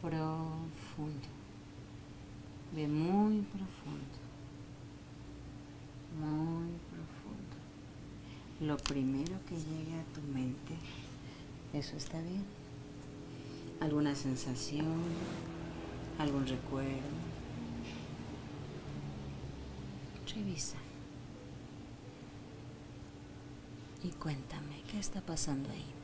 Profundo. Ve muy profundo. Muy profundo. Lo primero que llegue a tu mente, eso está bien. ¿Alguna sensación? ¿Algún recuerdo? Revisa. Y cuéntame, ¿qué está pasando ahí?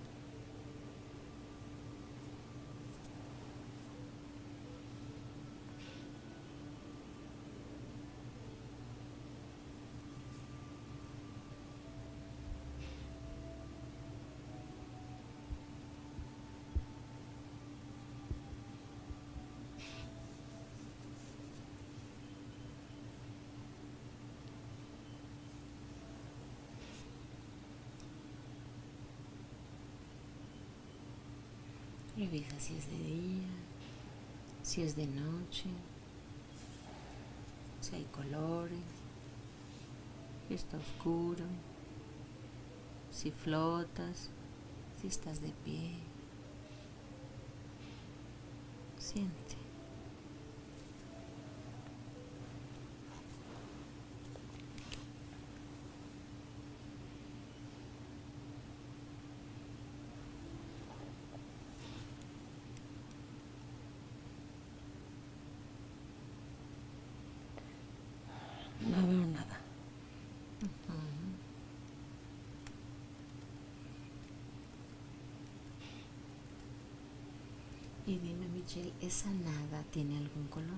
Si es de día, si es de noche, si hay colores, si está oscuro, si flotas, si estás de pie. Siente. No veo nada. Y dime, Michelle, ¿esa nada tiene algún color?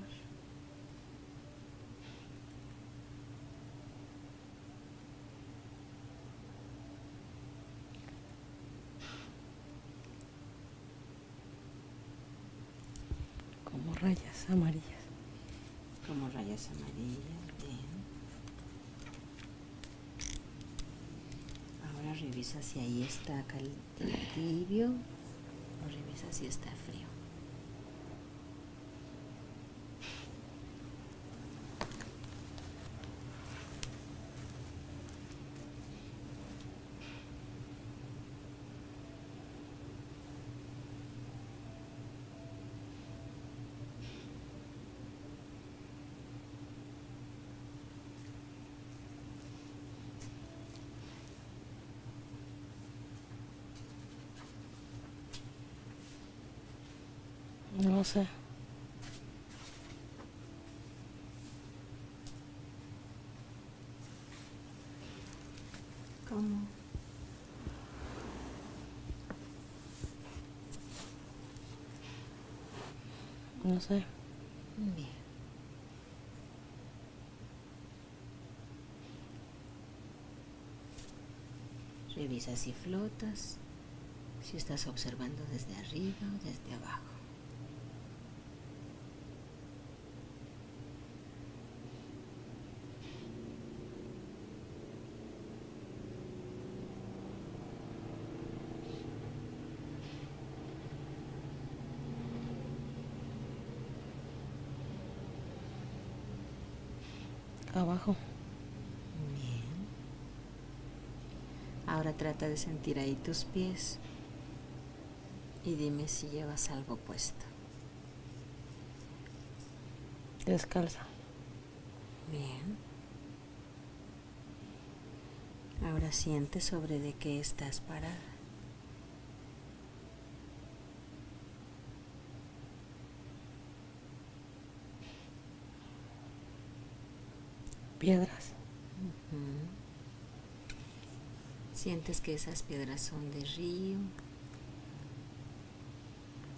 Como rayas amarillas. Como rayas amarillas, bien. Ahora revisa si ahí está tibio o revisa si está frío. No sé. ¿Cómo? No sé. Bien. Revisa si flotas, si estás observando desde arriba o desde abajo. Abajo. Bien. Ahora trata de sentir ahí tus pies y dime si llevas algo puesto. Descalza. Bien. Ahora siente sobre de qué estás parada. Piedras. Sientes que esas piedras son de río,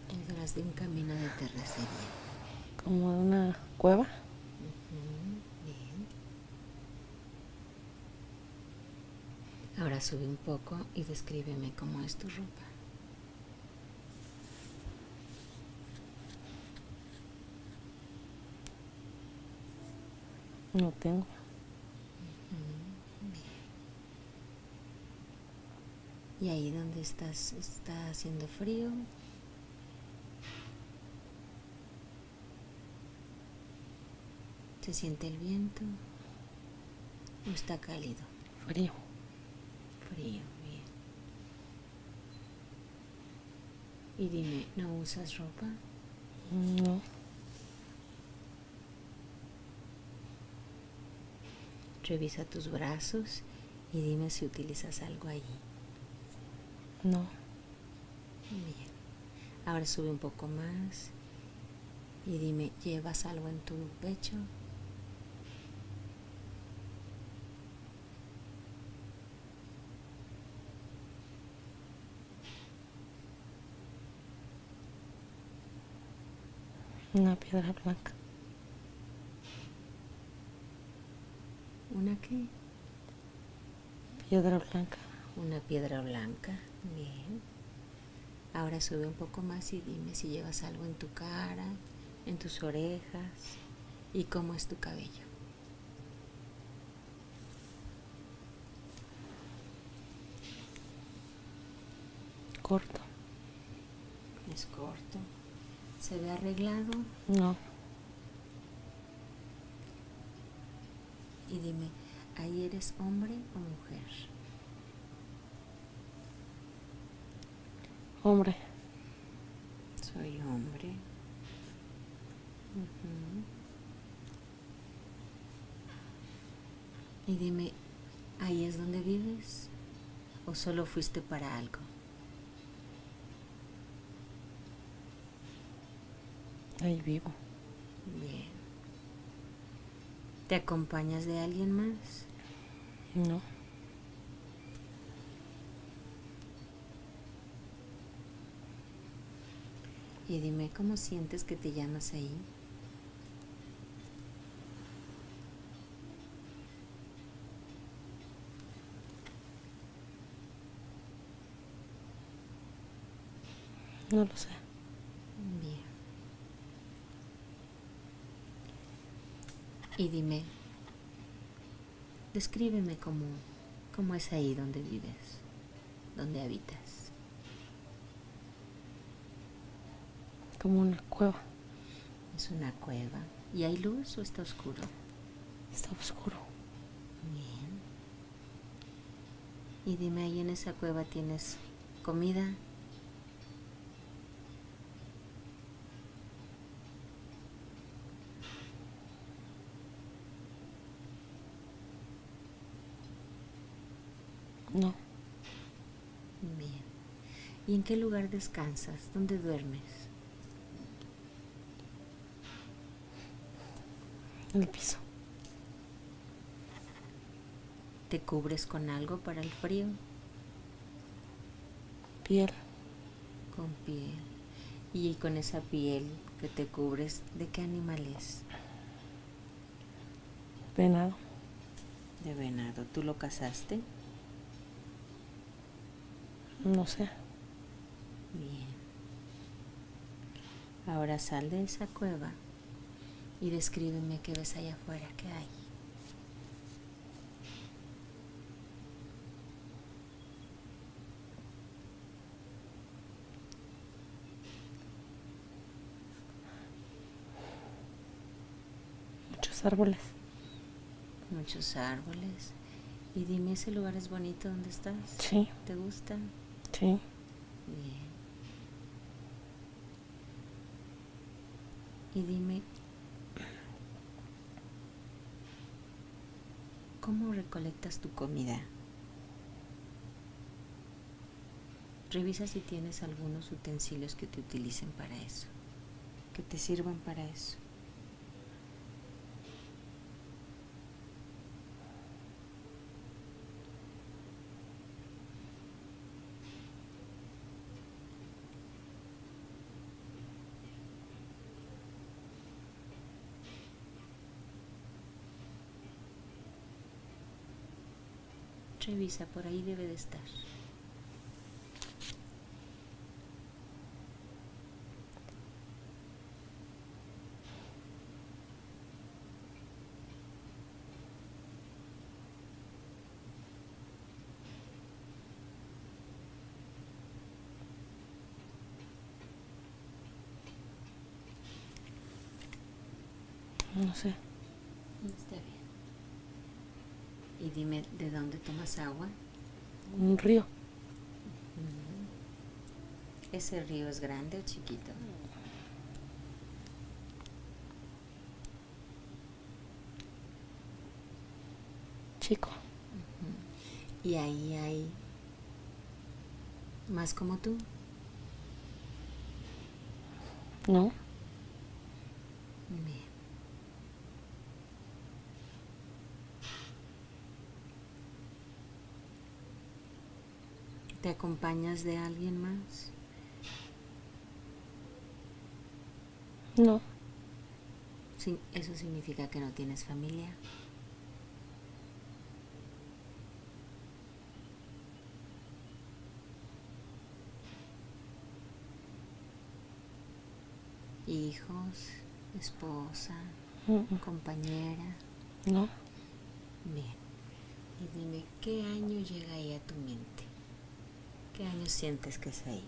piedras de un camino de terracería. Como de una cueva. Ahora sube un poco y descríbeme cómo es tu ropa. No tengo. Y ahí donde estás, está haciendo frío. ¿Se siente el viento? ¿O está cálido? Frío. Frío, bien. Y dime, ¿no usas ropa? No. Revisa tus brazos y dime si utilizas algo allí. No. Bien. Ahora sube un poco más y dime, ¿llevas algo en tu pecho? Una piedra blanca. ¿Una qué? Piedra blanca. Una piedra blanca. Bien. Ahora sube un poco más y dime si llevas algo en tu cara, en tus orejas y cómo es tu cabello. Corto. Es corto. ¿Se ve arreglado? No. Y dime, ¿ahí eres hombre o mujer? Hombre. Soy hombre. Y dime, ¿ahí es donde vives? ¿O solo fuiste para algo? Ahí vivo. Bien. ¿Te acompañas de alguien más? No. Y dime, ¿cómo sientes que te llamas ahí? No lo sé. Bien. Y dime, descríbeme cómo, cómo es ahí donde vives, donde habitas. Como una cueva. ¿Es una cueva? ¿Y hay luz o está oscuro? Está oscuro. Bien. Y dime, ahí en esa cueva tienes comida. No. Bien. ¿Y en qué lugar descansas? ¿Dónde duermes? En el piso. ¿Te cubres con algo para el frío? Piel. Con piel. Y con esa piel que te cubres, ¿de qué animal es? Venado. De venado. ¿Tú lo cazaste? No sé. Bien. Ahora sal de esa cueva y descríbeme qué ves allá afuera, qué hay. Muchos árboles. Muchos árboles. Y dime, ¿ese lugar es bonito donde estás? Sí. ¿Te gusta? Sí. Bien. Y dime, ¿cómo recolectas tu comida? Revisa si tienes algunos utensilios que te utilicen para eso, que te sirvan para eso. Revisa, por ahí debe de estar. No sé. Está bien. Y dime, ¿de dónde tomas agua? Un río. ¿Ese río es grande o chiquito? Chico. Y ahí hay más como tú. ¿No? Bien. ¿Te acompañas de alguien más? No. Sí, eso significa que no tienes familia. Hijos, esposa, compañera. No. Bien. Y dime, ¿qué año llega ahí a tu mente? ¿Qué año sientes que es ahí?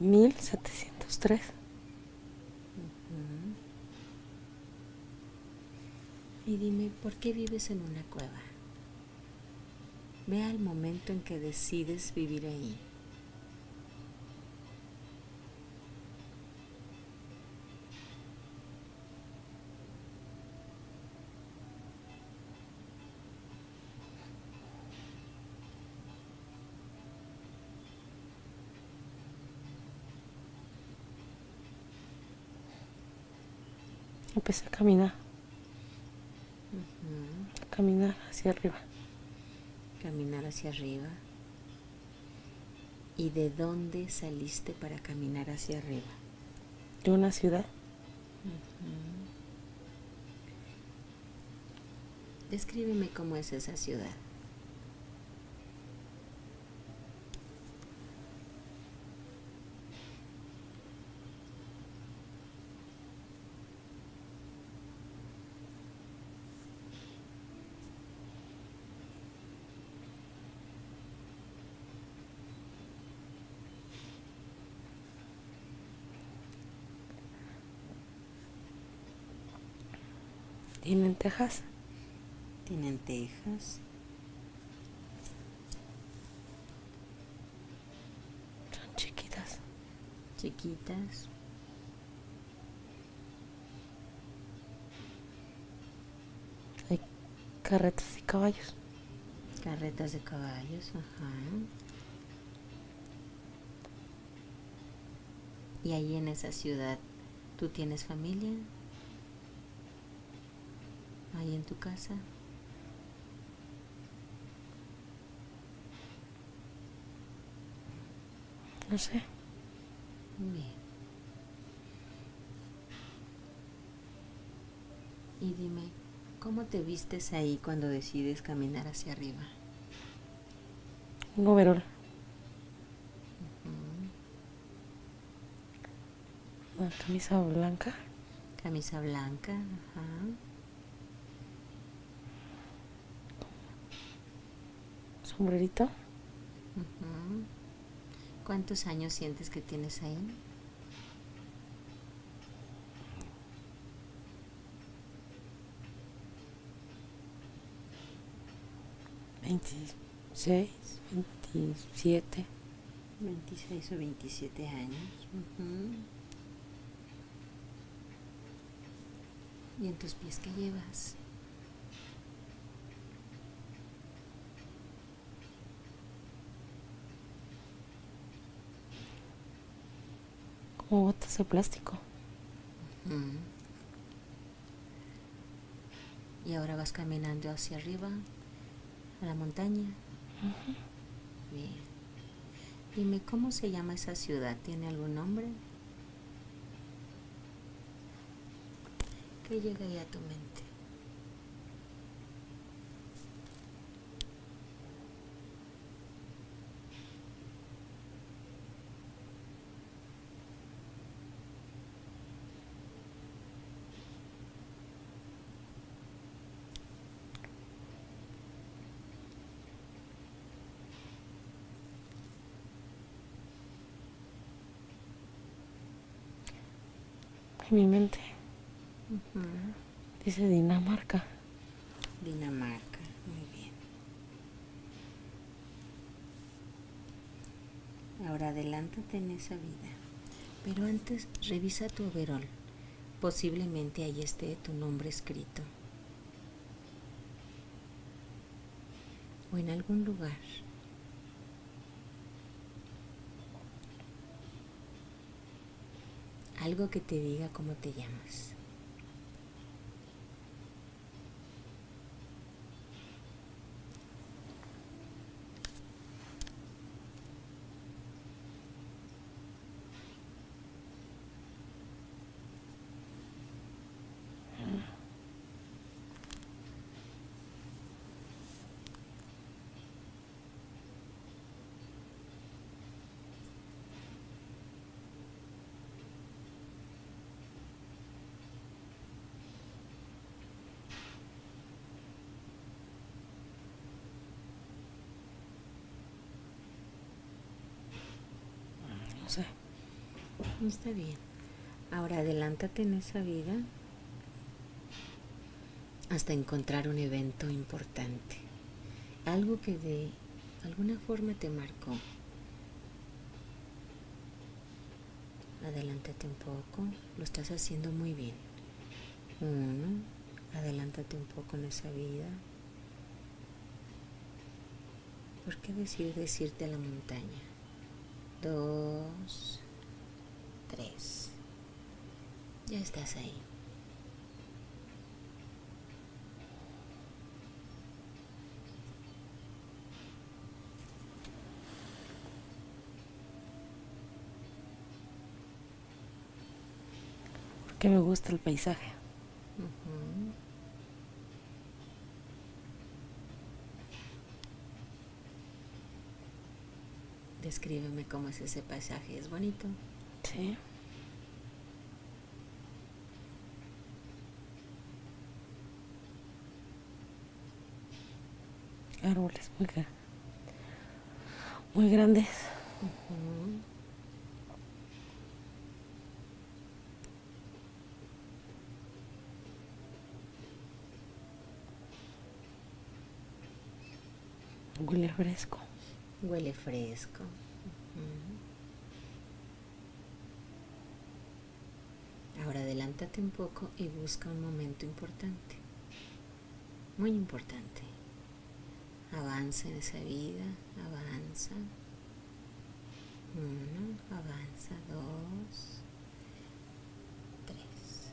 Mil setecientos tres. Y dime, ¿por qué vives en una cueva? Vea el momento en que decides vivir ahí. Empecé a caminar, a caminar hacia arriba. Caminar hacia arriba. ¿Y de dónde saliste para caminar hacia arriba? De una ciudad. Descríbeme cómo es esa ciudad. Tienen tejas. Tienen tejas, Son chiquitas. chiquitas. Hay carretas y caballos. Carretas de caballos, ajá. Y ahí en esa ciudad, ¿tú tienes familia? Ahí en tu casa. No sé. Bien. Y dime, ¿cómo te vistes ahí cuando decides caminar hacia arriba? Un overol. Una camisa blanca. Camisa blanca, ajá. Sombrerito. ¿Cuántos años sientes que tienes ahí? Veintiséis. Veintisiete. 26 o 27 años. ¿Y en tus pies qué llevas? Como botas de plástico. Y ahora vas caminando hacia arriba, a la montaña. Bien. Dime, ¿cómo se llama esa ciudad? ¿Tiene algún nombre? ¿Qué llega ahí a tu mente? En mi mente dice Dinamarca. Dinamarca, muy bien. Ahora adelántate en esa vida. Pero antes revisa tu overol. Posiblemente ahí esté tu nombre escrito. O en algún lugar. Algo que te diga cómo te llamas. No sé. Está bien. Ahora adelántate en esa vida hasta encontrar un evento importante. Algo que de alguna forma te marcó. Adelántate un poco. Lo estás haciendo muy bien. Uno. Adelántate un poco en esa vida. ¿Por qué decir decirte a la montaña? Dos. Tres. Ya estás ahí. Porque me gusta el paisaje. Descríbeme cómo es ese paisaje. ¿Es bonito? Sí. Árboles muy, muy grandes. Huele fresco. Huele fresco. Ahora adelántate un poco y busca un momento importante. Muy importante. Avanza en esa vida. Avanza. Uno, avanza. Dos. Tres.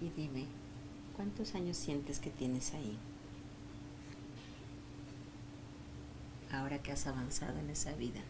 Y dime, ¿cuántos años sientes que tienes ahí? Ahora que has avanzado en esa vida.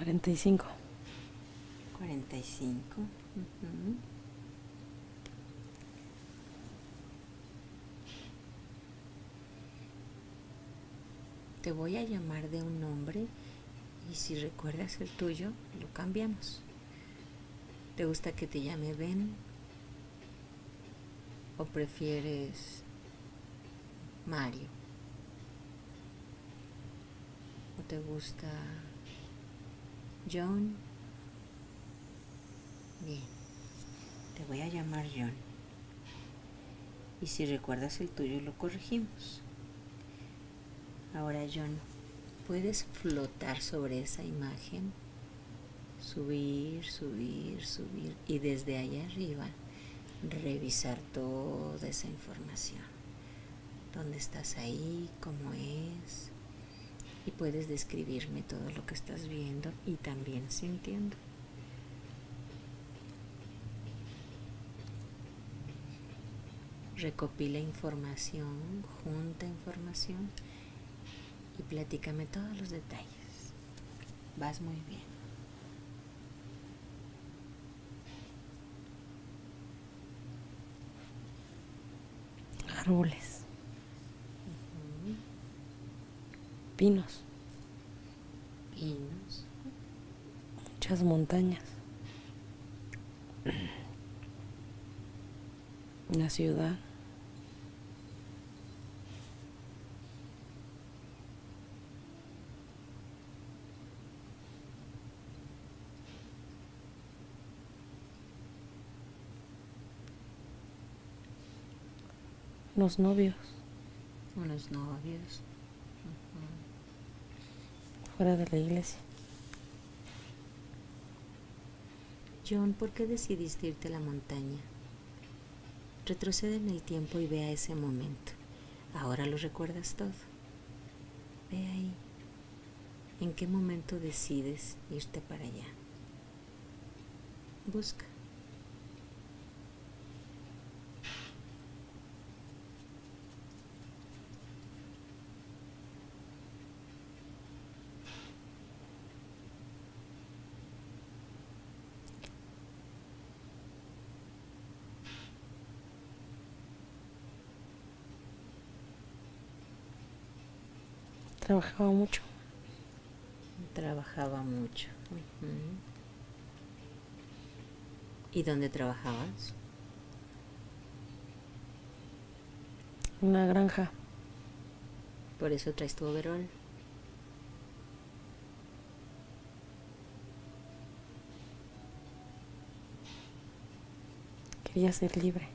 Cuarenta y cinco. 45. ujú. Te voy a llamar de un nombre y si recuerdas el tuyo, lo cambiamos. ¿Te gusta que te llame Ben? ¿O prefieres Mario? ¿O te gusta John? Bien, te voy a llamar John. Y si recuerdas el tuyo, lo corregimos. Ahora, John, ¿puedes flotar sobre esa imagen? subir, subir, subir y desde allá arriba revisar toda esa información. ¿Dónde estás ahí? ¿Cómo es? Puedes describirme todo lo que estás viendo y también sintiendo. Recopila información, junta información y platícame todos los detalles. Vas muy bien. Árboles. Pinos. Pinos. Muchas montañas. Una ciudad. Los novios Unos novios. Fuera de la iglesia. John, ¿por qué decidiste irte a la montaña? Retrocede en el tiempo y ve a ese momento. Ahora lo recuerdas todo. Ve ahí. ¿En qué momento decides irte para allá? Busca. Trabajaba mucho. Trabajaba mucho. ¿Y dónde trabajabas? Una granja. Por eso traes tu overol. Quería ser libre.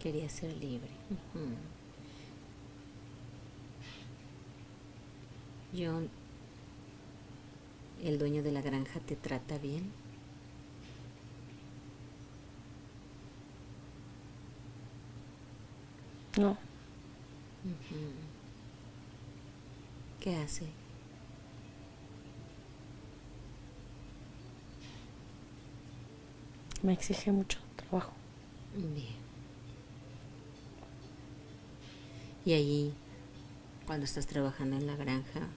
Quería ser libre. John, ¿el dueño de la granja te trata bien? No. ¿Qué hace? me exige mucho trabajo. Bien. Y allí, cuando estás trabajando en la granja,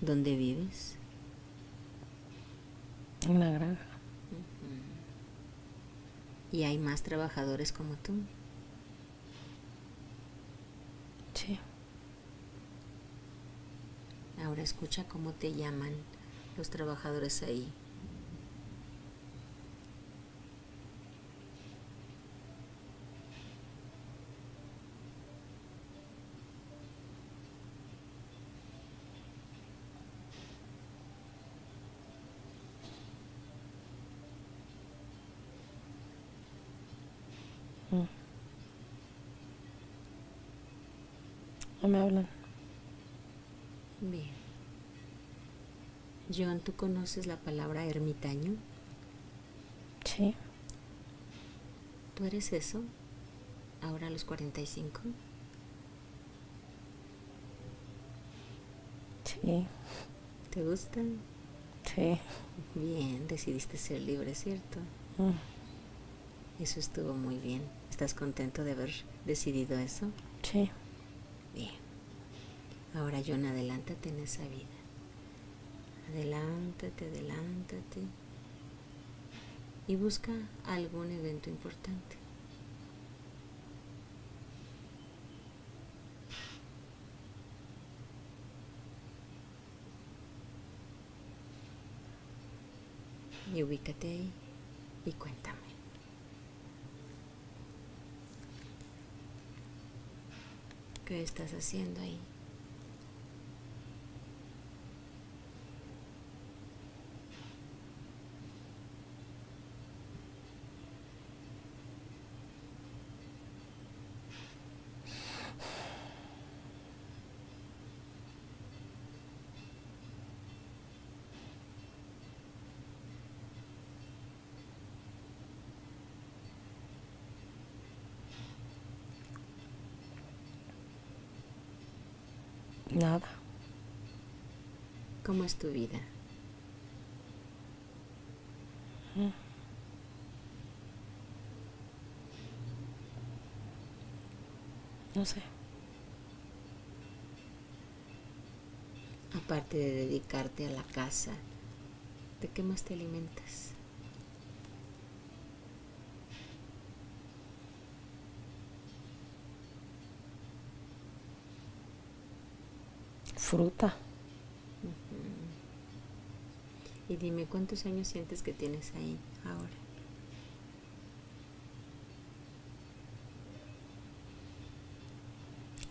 ¿dónde vives? En una granja. ¿Y hay más trabajadores como tú? Sí. Ahora escucha cómo te llaman los trabajadores ahí. Mm. No me hablan. Bien. John, ¿tú conoces la palabra ermitaño? Sí. ¿Tú eres eso? Ahora a los 45. Sí. ¿Te gusta? Sí. Bien, decidiste ser libre, ¿cierto? Mm. Eso estuvo muy bien. ¿Estás contento de haber decidido eso? Sí. Bien. Ahora, John, adelántate en esa vida. Adelántate, adelántate. Y busca algún evento importante. Y ubícate ahí y cuéntame. ¿Qué estás haciendo ahí? Nada. ¿Cómo es tu vida? No sé. Aparte de dedicarte a la casa, ¿de qué más te alimentas? Fruta. Y dime, ¿cuántos años sientes que tienes ahí ahora?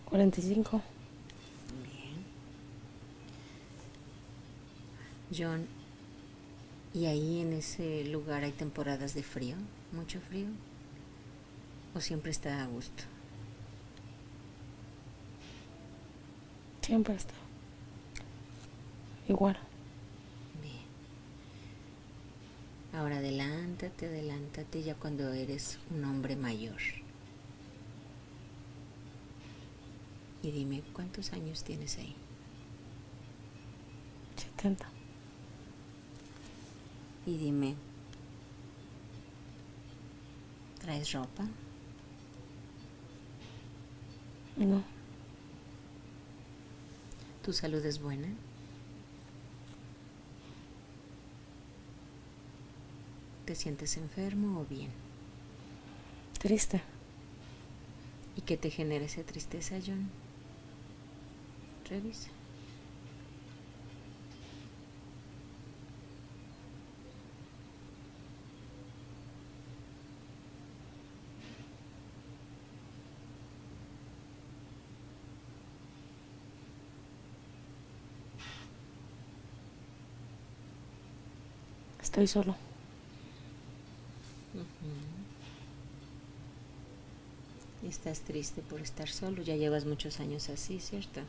Cuarenta y cinco. Bien. John, ¿y ahí en ese lugar hay temporadas de frío? ¿Mucho frío? ¿O siempre está a gusto? Siempre está. Igual. Bien. Ahora adelántate, adelántate ya cuando eres un hombre mayor. Y dime, ¿cuántos años tienes ahí? Setenta. Y dime, ¿traes ropa? No. ¿Tu salud es buena? ¿Te sientes enfermo o bien? Triste. ¿Y qué te genera esa tristeza, John? Revisa. Estoy solo. Estás triste por estar solo, ya llevas muchos años así, ¿cierto?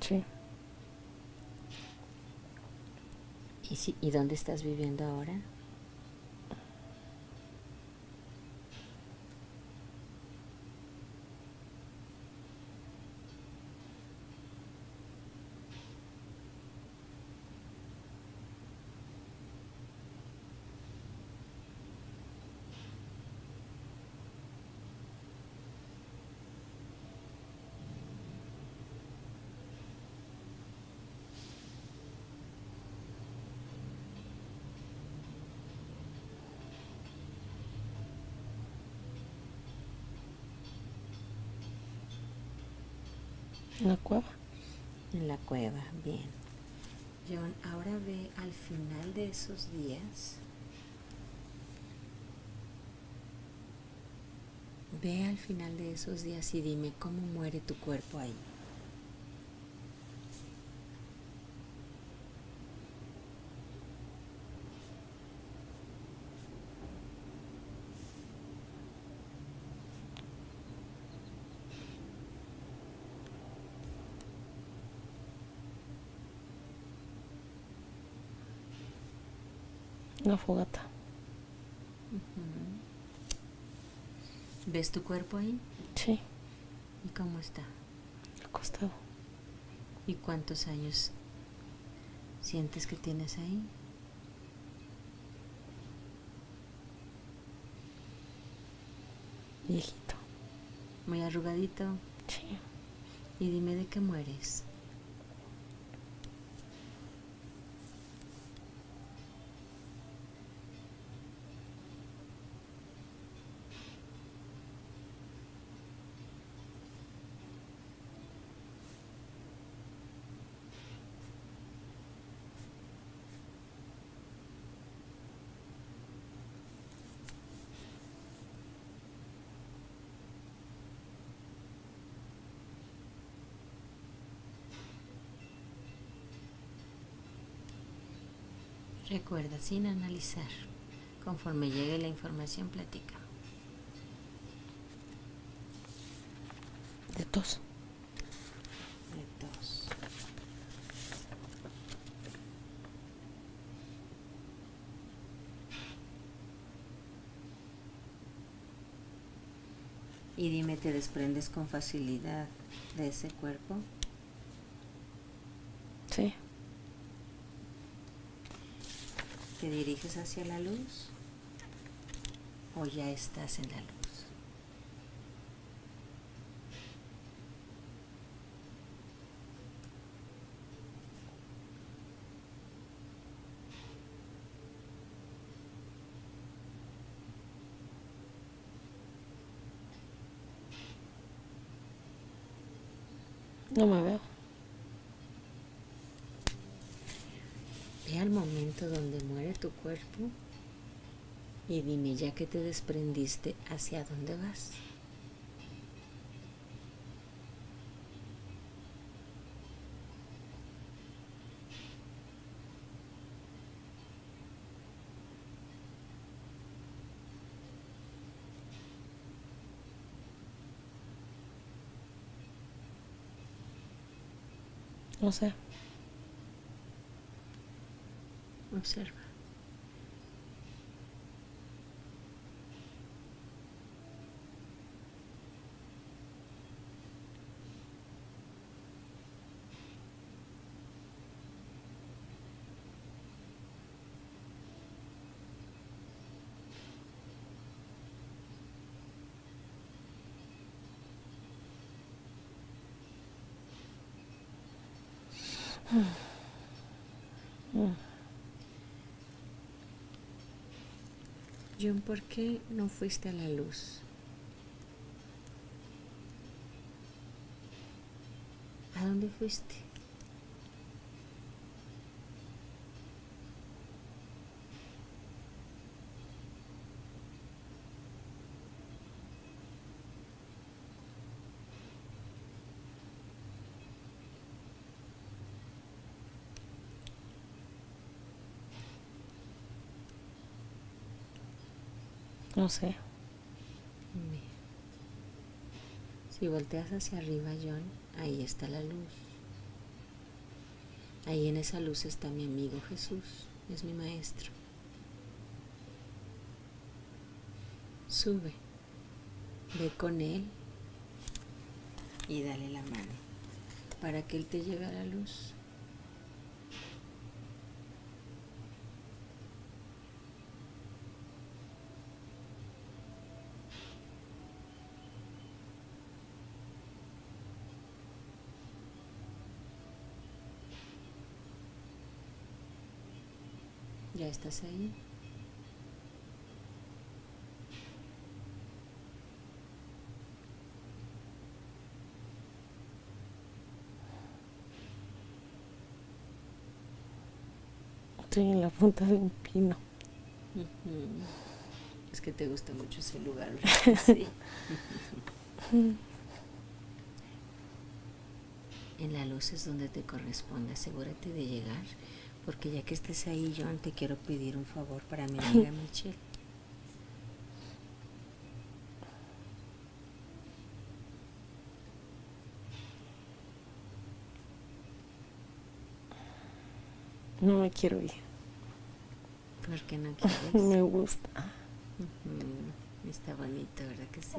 Sí. ¿Y, si, ¿Y dónde estás viviendo ahora? En la cueva. En la cueva, bien. John, ahora ve al final de esos días. Ve al final de esos días y dime cómo muere tu cuerpo ahí. Una fogata. ¿Ves tu cuerpo ahí? Sí. ¿Y cómo está? Acostado. ¿Y cuántos años sientes que tienes ahí? Viejito. Muy arrugadito. Sí. Y dime de qué mueres. Recuerda, sin analizar, conforme llegue la información, platica. De tos. De tos. Y dime, ¿te desprendes con facilidad de ese cuerpo? Sí. ¿Te diriges hacia la luz? ¿O ya estás en la luz? No me veo. Ve al momento donde muere tu cuerpo y dime ya que te desprendiste hacia dónde vas. No sé. Observa. John, ¿por qué no fuiste a la luz? ¿A dónde fuiste? Sé. Si volteas hacia arriba, John, ahí está la luz. Ahí en esa luz está mi amigo Jesús, es mi maestro. Sube, ve con él y dale la mano para que él te lleve a la luz. ¿Ya estás ahí? Estoy en la punta de un pino. Es que te gusta mucho ese lugar. En la luz es donde te corresponde. Asegúrate de llegar, porque ya que estés ahí, John, te quiero pedir un favor para mi amiga Michelle. No me quiero ir. ¿Por qué no quieres? Me gusta. Está bonito, ¿verdad que sí?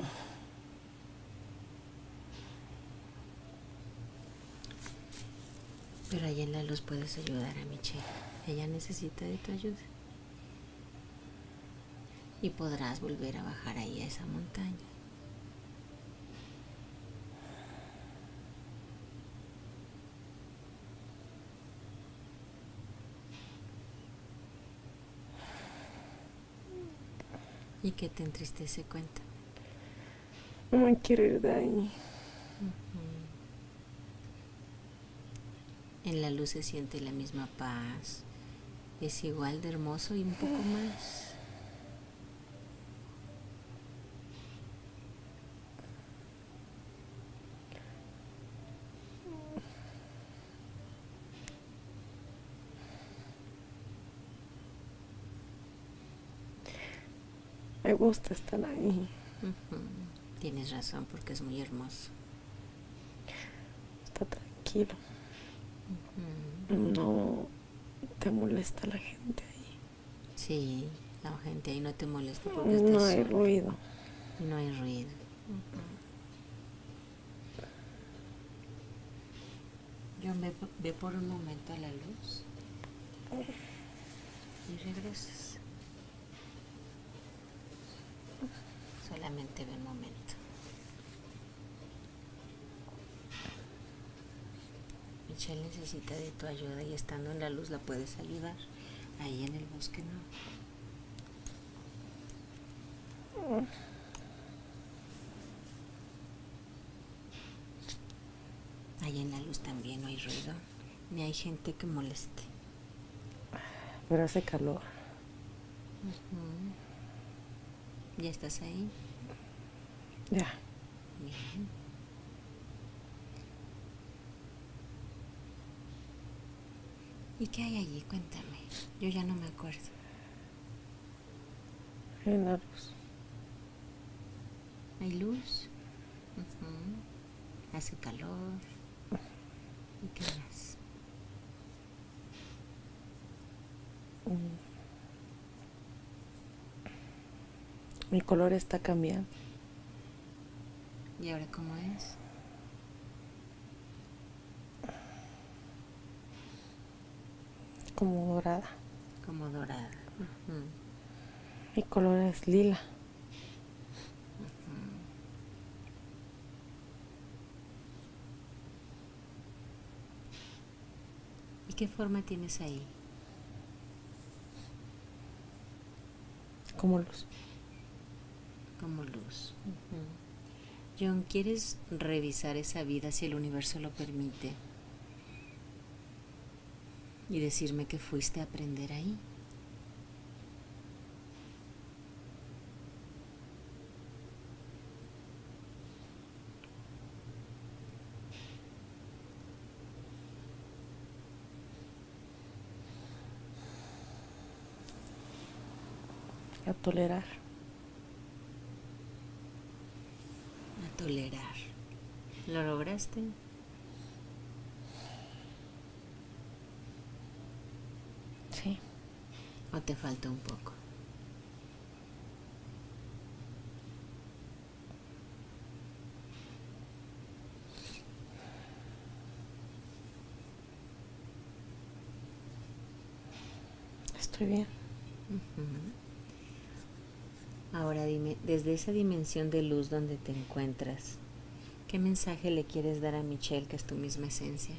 Pero ahí en la luz puedes ayudar a Michelle. Ella necesita de tu ayuda. Y podrás volver a bajar ahí a esa montaña. ¿Y qué te entristece? Cuenta. No quiero ir de ahí. En la luz se siente la misma paz. Es igual de hermoso y un poco más. Me gusta estar ahí. Tienes razón porque es muy hermoso. Está tranquilo. No te molesta la gente ahí. Sí, la gente ahí no te molesta porque No estás hay solo. ruido. No hay ruido. John, ve, ve por un momento a la luz y regresas. Solamente ve un momento. Michelle necesita de tu ayuda y estando en la luz la puedes ayudar. Ahí en el bosque no. Ahí en la luz también no hay ruido, ni hay gente que moleste. Pero hace calor. ¿Ya estás ahí? Ya. Bien. ¿Y qué hay allí? Cuéntame. Yo ya no me acuerdo. En la luz. ¿Hay luz? Hace calor. ¿Y qué más? Mi color está cambiando. ¿Y ahora cómo es? Como dorada. Como dorada. Ujú. Mi color es lila. ¿Y qué forma tienes ahí? Como luz. Como luz. John, ¿quieres revisar esa vida si el universo lo permite? Y decirme que fuiste a aprender ahí. A tolerar. A tolerar. ¿Lo lograste? Sí. ¿O te falta un poco? Estoy bien. Ahora dime, desde esa dimensión de luz donde te encuentras, ¿qué mensaje le quieres dar a Michelle, que es tu misma esencia?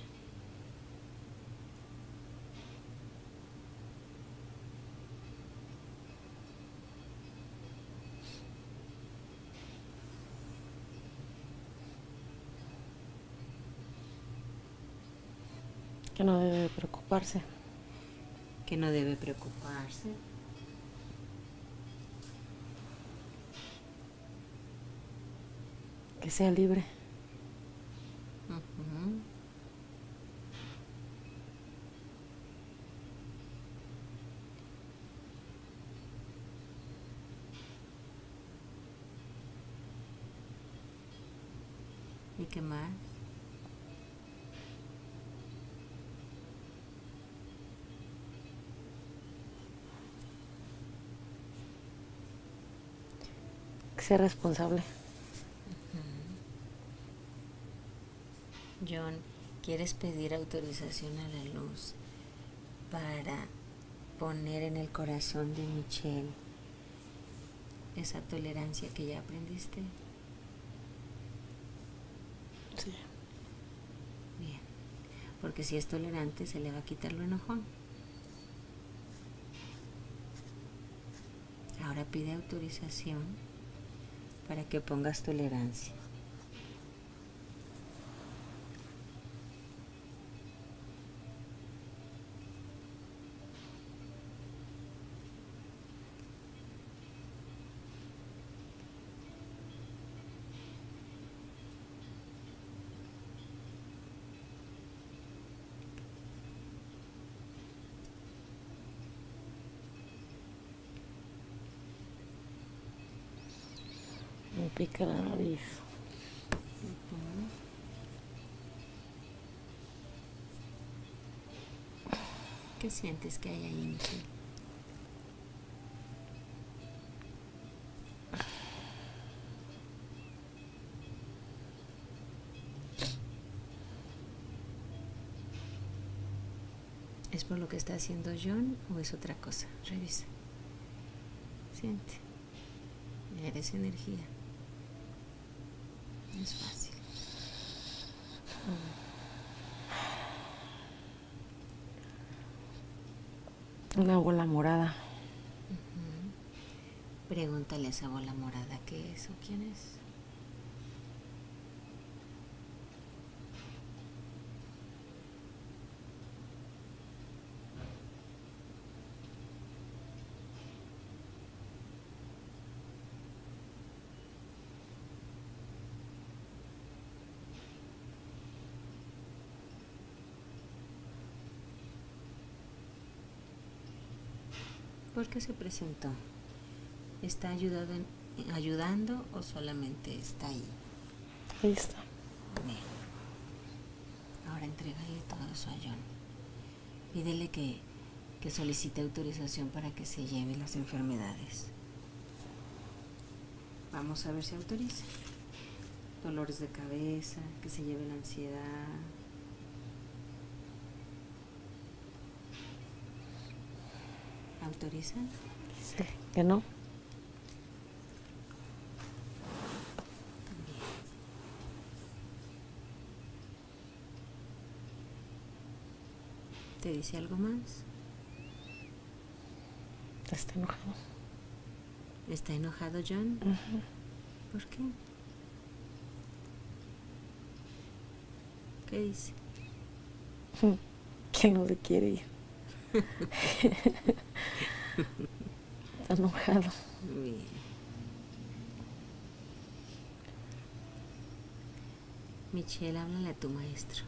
Que no debe preocuparse. Que no debe preocuparse. Que sea libre. Ujú. ¿Y qué más? Sea responsable. John, ¿quieres pedir autorización a la luz para poner en el corazón de Michelle esa tolerancia que ya aprendiste? Sí. Bien, porque si es tolerante se le va a quitar lo enojón. Ahora pide autorización para que pongas tolerancia. ¿Qué sientes que hay ahí en ¿Es por lo que está haciendo John o es otra cosa? Revisa. Siente. Eres energía. Es fácil. Una bola morada. Pregúntale a esa bola morada qué es o quién es. ¿Por qué se presentó? ¿Está ayudado en- ayudando o solamente está ahí? Ahí está. Bien. Ahora entrégale todo eso a John. Pídele que, que solicite autorización para que se lleve las enfermedades. Vamos a ver si autoriza. Dolores de cabeza, que se lleve la ansiedad. Que no. ¿Te dice algo más? Está enojado. ¿Está enojado John? Ujú. ¿Por qué? ¿Qué dice? Que no le quiere ir. Está enojado. Michelle, háblale a tu maestro.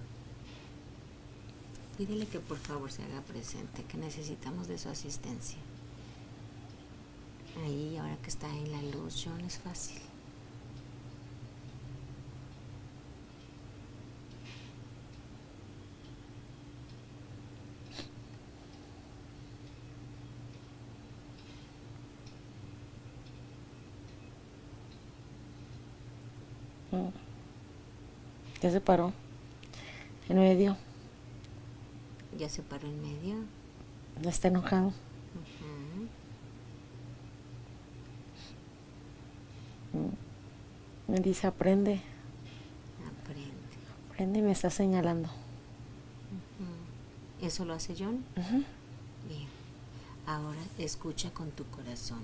Pídele que por favor se haga presente, que necesitamos de su asistencia. Ahí, ahora que está en la luz, John, es fácil. Mm. Ya se paró. En medio. Ya se paró en medio. Ya está enojado. Me dice, aprende. Aprende. Aprende y me está señalando. ¿Eso lo hace John? Ujú. Bien. Ahora escucha con tu corazón,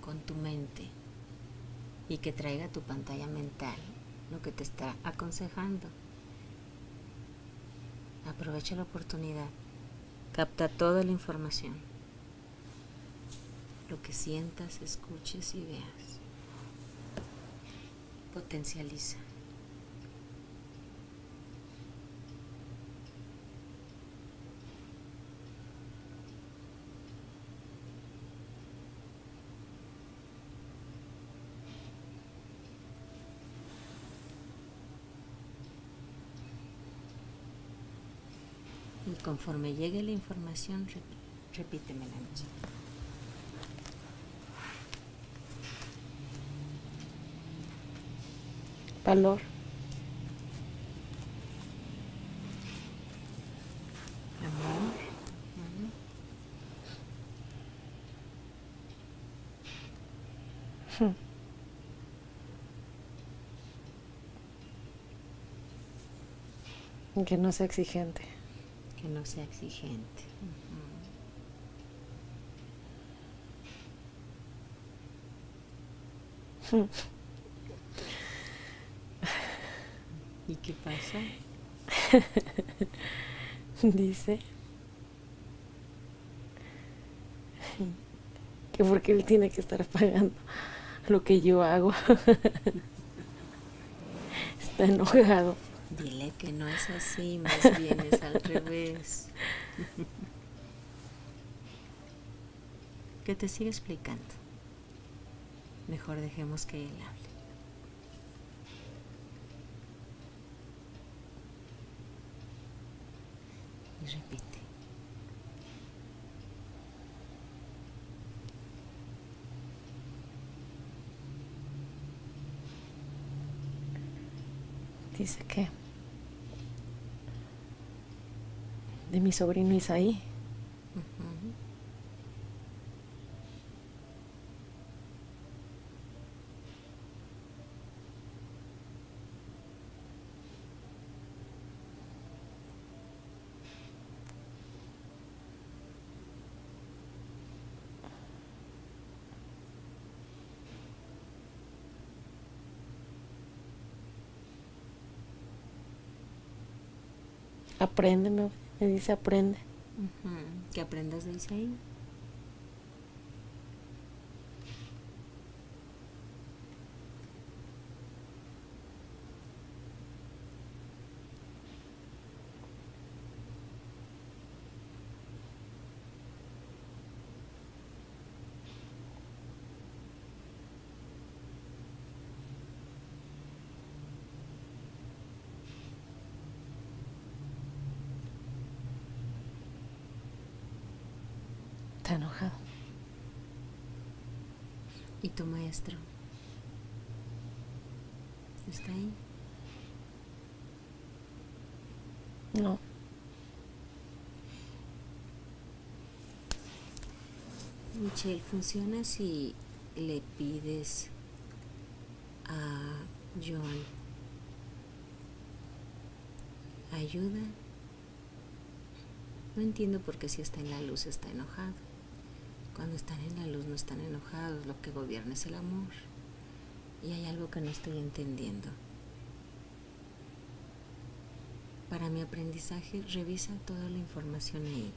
con tu mente, y que traiga tu pantalla mental lo que te está aconsejando. Aprovecha la oportunidad. Capta toda la información. Lo que sientas, escuches y veas. Potencializa. Y conforme llegue la información, rep- repítemela. Michelle. Valor. Amor. Ujú. Que no sea exigente. No sea exigente. ¿Y qué pasa? Dice que porque él tiene que estar pagando lo que yo hago. Está enojado. Dile que no es así, más bien es al revés. Que te siga explicando. Mejor dejemos que él hable. Y repite. Dice que de mi sobrino Isaí. Apréndeme me dice aprende. Ujú, Que aprendas de Isaí. Está enojado. ¿Está ahí? No. Michelle, funciona si le pides a John ayuda. No entiendo por qué si está en la luz está enojado. Cuando están en la luz no están enojados, lo que gobierna es el amor. Y hay algo que no estoy entendiendo. Para mi aprendizaje, revisa toda la información ahí.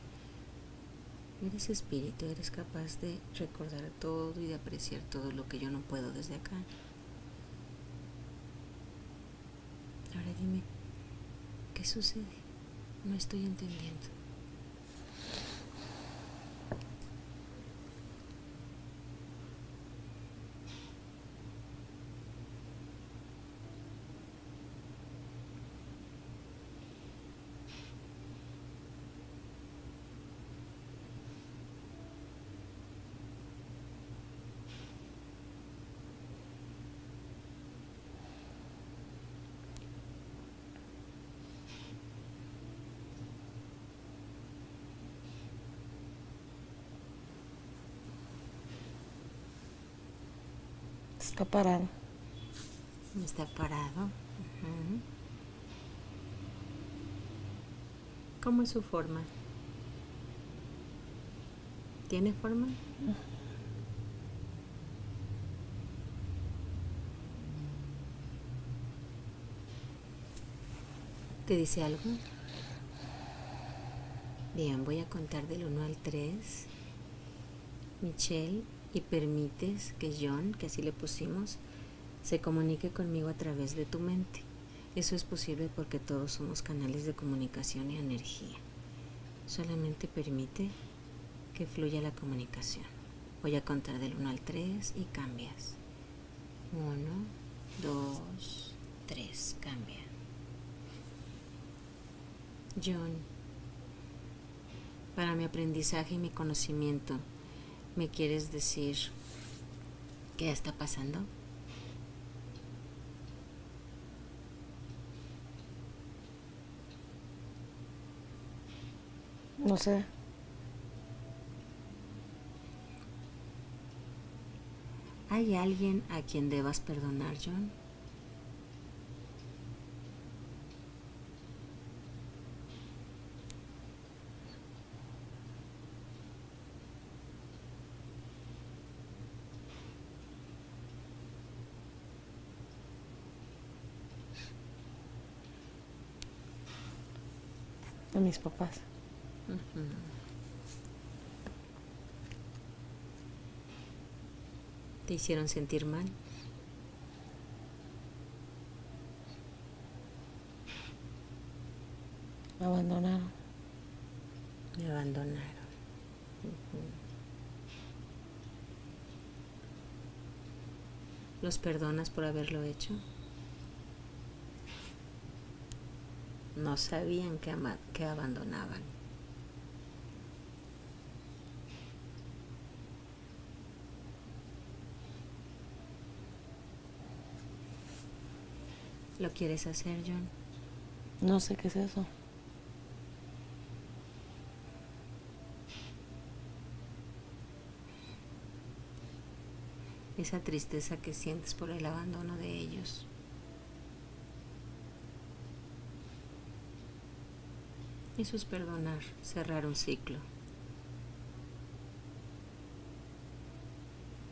Eres espíritu, eres capaz de recordar todo y de apreciar todo lo que yo no puedo desde acá. Ahora dime, ¿qué sucede? No estoy entendiendo. Está parado. Está parado. ¿Cómo es su forma? ¿Tiene forma? ¿Te dice algo? Bien, voy a contar del 1 al 3. Michelle, y permites que John, que así le pusimos, se comunique conmigo a través de tu mente. Eso es posible porque todos somos canales de comunicación y energía. Solamente permite que fluya la comunicación. Voy a contar del 1 al 3 y cambias. 1, 2, 3, cambia. John, para mi aprendizaje y mi conocimiento, ¿me quieres decir qué está pasando? No sé. ¿Hay alguien a quien debas perdonar, John? A mis papás. ¿Te hicieron sentir mal? Me abandonaron. Me abandonaron. ¿Los perdonas por haberlo hecho? No sabían que, ama- que abandonaban. ¿Lo quieres hacer, John? No sé qué es eso. Esa tristeza que sientes por el abandono de ellos. Eso es perdonar, cerrar un ciclo.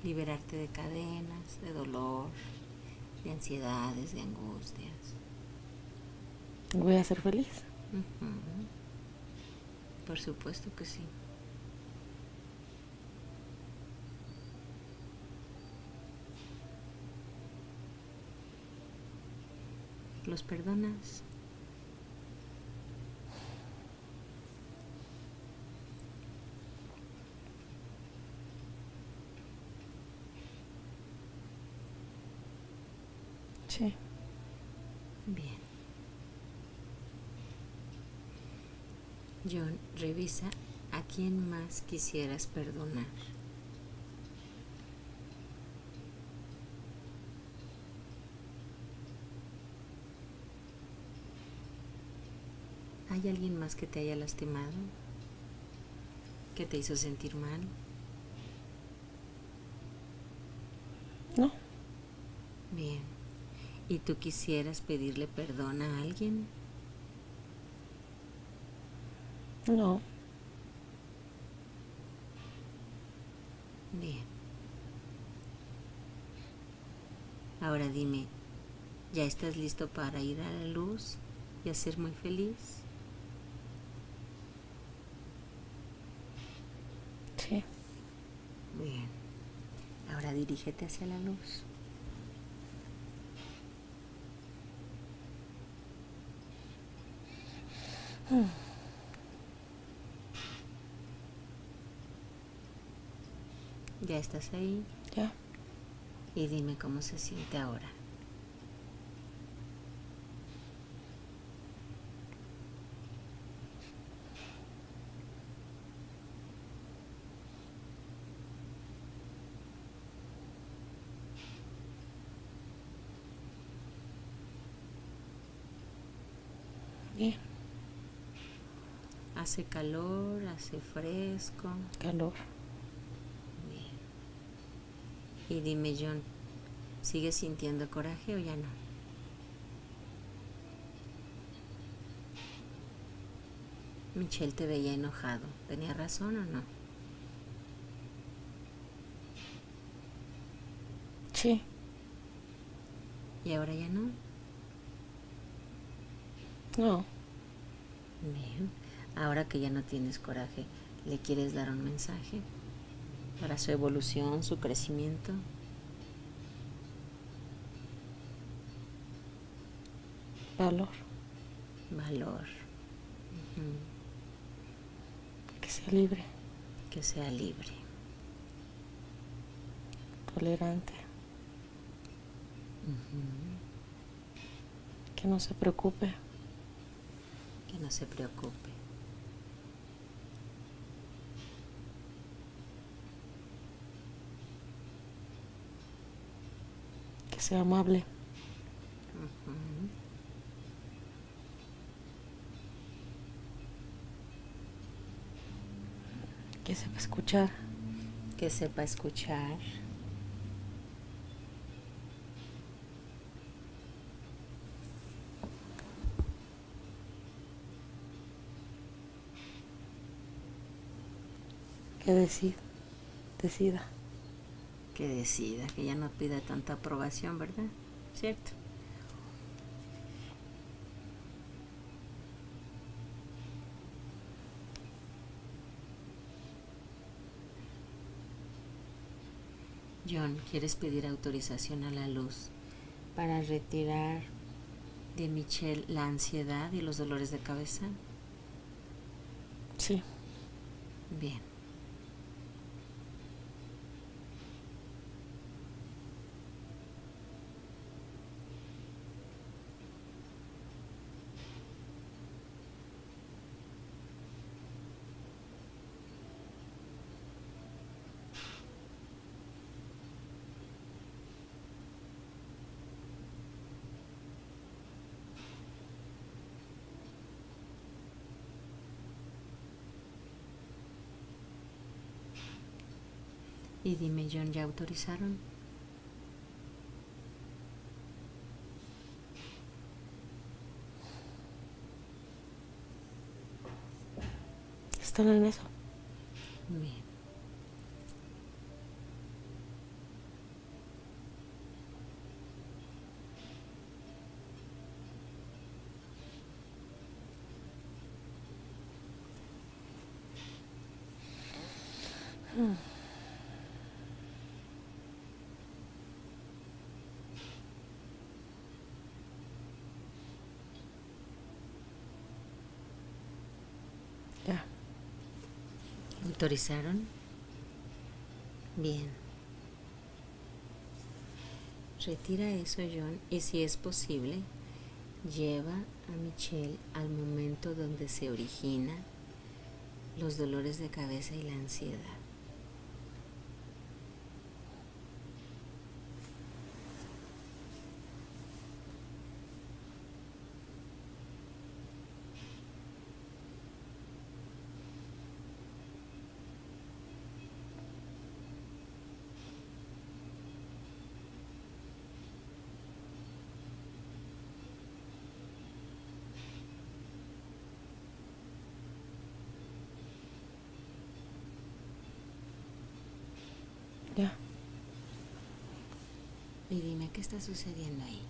Liberarte de cadenas, de dolor, de ansiedades, de angustias. Voy a ser feliz. Por supuesto que sí. ¿Los perdonas? Sí. Bien. John, revisa a quién más quisieras perdonar. ¿Hay alguien más que te haya lastimado? ¿Que te hizo sentir mal? No. Bien. ¿Y tú quisieras pedirle perdón a alguien? No. Bien. Ahora dime, ¿ya estás listo para ir a la luz y a ser muy feliz? Sí. Bien. Ahora dirígete hacia la luz. Ya estás ahí Ya. y dime cómo se siente ahora. Bien. Hace calor, hace fresco. Calor. Bien. Y dime, John, ¿sigues sintiendo coraje o ya no? Michelle te veía enojado. ¿Tenía razón o no? Sí. ¿Y ahora ya no? No. Bien. Ahora que ya no tienes coraje, ¿le quieres dar un mensaje para su evolución, su crecimiento? Valor. Valor. Que sea libre. Que sea libre. Tolerante. Que no se preocupe. Que no se preocupe. Que sea amable. Que sepa escuchar. Que sepa escuchar. Que decida. Decida. Que decida, que ya no pida tanta aprobación, ¿verdad? ¿Cierto? John, ¿quieres pedir autorización a la luz para retirar de Michelle la ansiedad y los dolores de cabeza? Sí. Bien. Y dime, John, ¿ya autorizaron? Están en eso. Bien. Hmm. Ya. ¿Autorizaron? Bien. Retira eso, John, y si es posible, lleva a Michelle al momento donde se origina los dolores de cabeza y la ansiedad. Ya. Y dime qué está sucediendo ahí.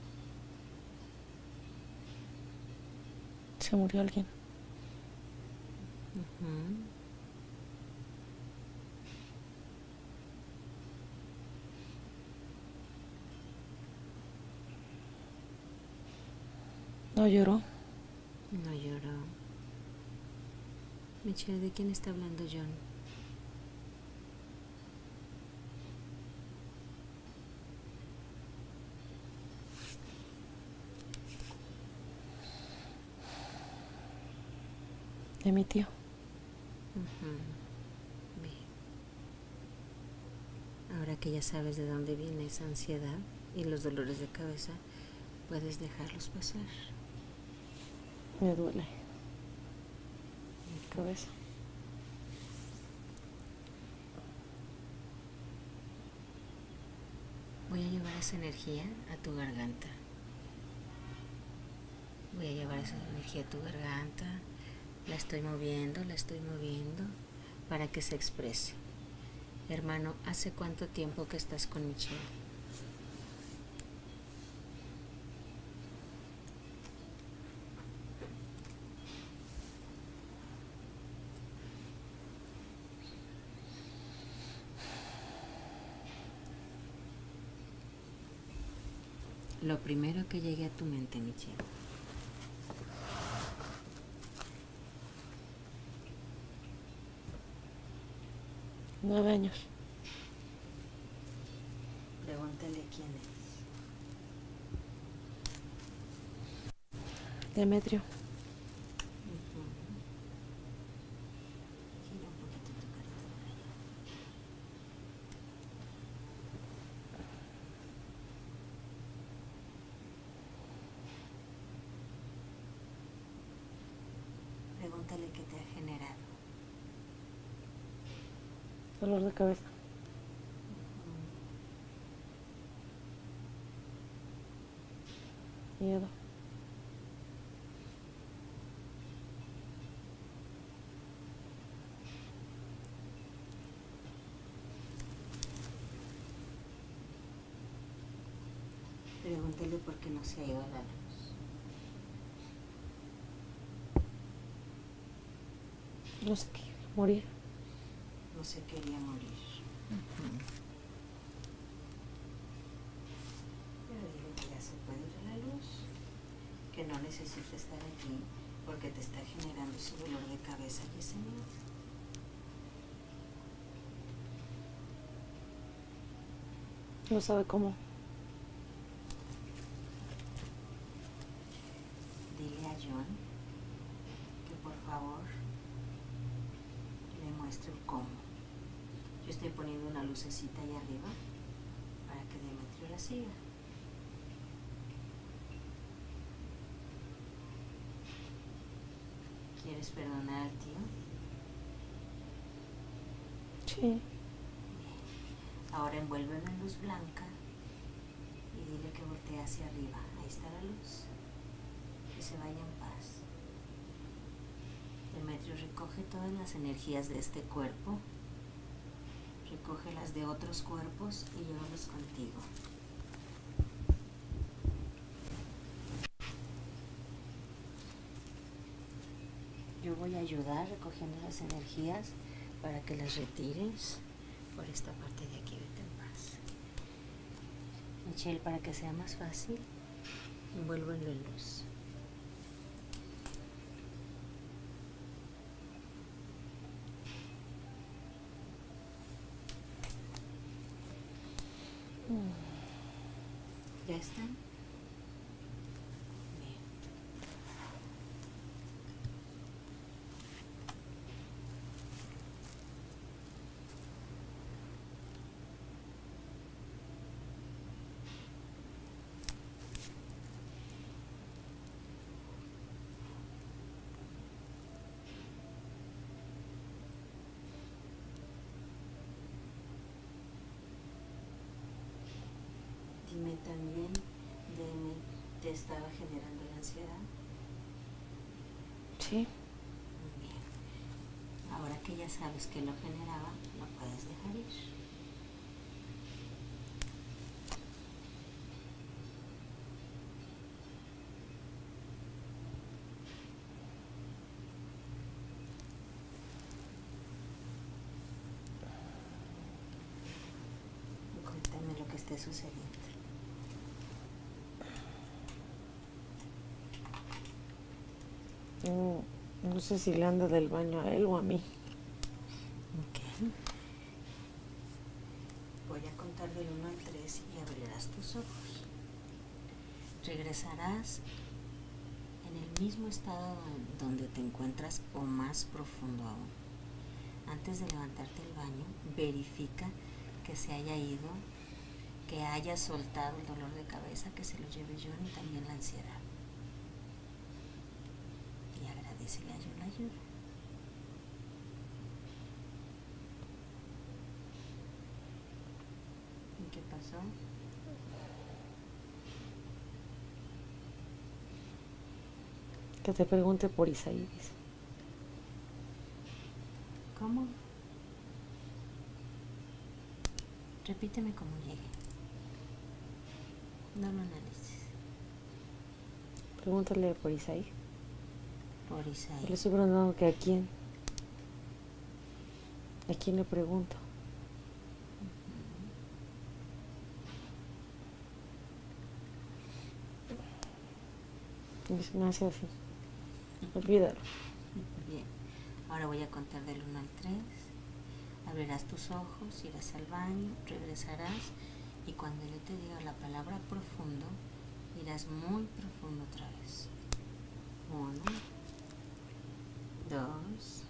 Se murió alguien. No lloró. No lloró. Michelle, ¿de quién está hablando John? De mi tío. Ahora que ya sabes de dónde viene esa ansiedad y los dolores de cabeza, puedes dejarlos pasar. Me duele. Mi cabeza. Voy a llevar esa energía a tu garganta. Voy a llevar esa energía a tu garganta. La estoy moviendo, la estoy moviendo para que se exprese. Hermano, ¿hace cuánto tiempo que estás con Michelle? Lo primero que llegue a tu mente, Michelle. Nueve años. Pregúntale quién es. Demetrio. Ujú. Gira un poquito tu carita para allá. Pregúntale qué te ha generado. Dolor de cabeza. Miedo. Pregúntale por qué no se ha ido la luz. No sé qué. Morir. Se quería morir. Pero dile que ya se puede ir a la luz. Que no necesita estar aquí porque te está generando ese dolor de cabeza y ese miedo. No sabe cómo. Dile a John que por favor le muestre el cómo. Yo estoy poniendo una lucecita ahí arriba para que ¿Quieres perdonar al tío? Sí. Ahora envuélvelo en luz blanca y dile que voltee hacia arriba. Ahí está la luz. Que se vaya en paz. Demetrio recoge todas las energías de este cuerpo. Recoge las de otros cuerpos y llévalos contigo. Yo voy a ayudar recogiendo las energías para que las retires por esta parte de aquí, vete en paz. Michelle, para que sea más fácil, envuélvelo en luz. ¿Ya están? Bien. También, Demi, ¿te estaba generando la ansiedad? Sí. Muy bien. Ahora que ya sabes que lo generaba, lo puedes dejar ir. Cuéntame lo que esté sucediendo. No, sé si le anda del baño a él o a mí. Voy a contar del 1 al 3 y abrirás tus ojos. Regresarás en el mismo estado don- donde te encuentras o más profundo aún. Antes de levantarte del baño, verifica que se haya ido, que haya soltado el dolor de cabeza, que se lo lleve John y también la ansiedad. Y agradecele a John la ayuda. ¿Y qué pasó? Que te pregunte por Isaías. ¿Cómo? Repíteme cómo llegue. No lo analices. Pregúntale por Isaías. Por Le Isaías. estoy preguntando que a quién. ¿A quién le pregunto? Y se me hace así. Olvídalo. Bien. Ahora voy a contar del 1 al 3. Abrirás tus ojos, irás al baño, regresarás y cuando yo te diga la palabra profundo, irás muy profundo otra vez. Uno, dos,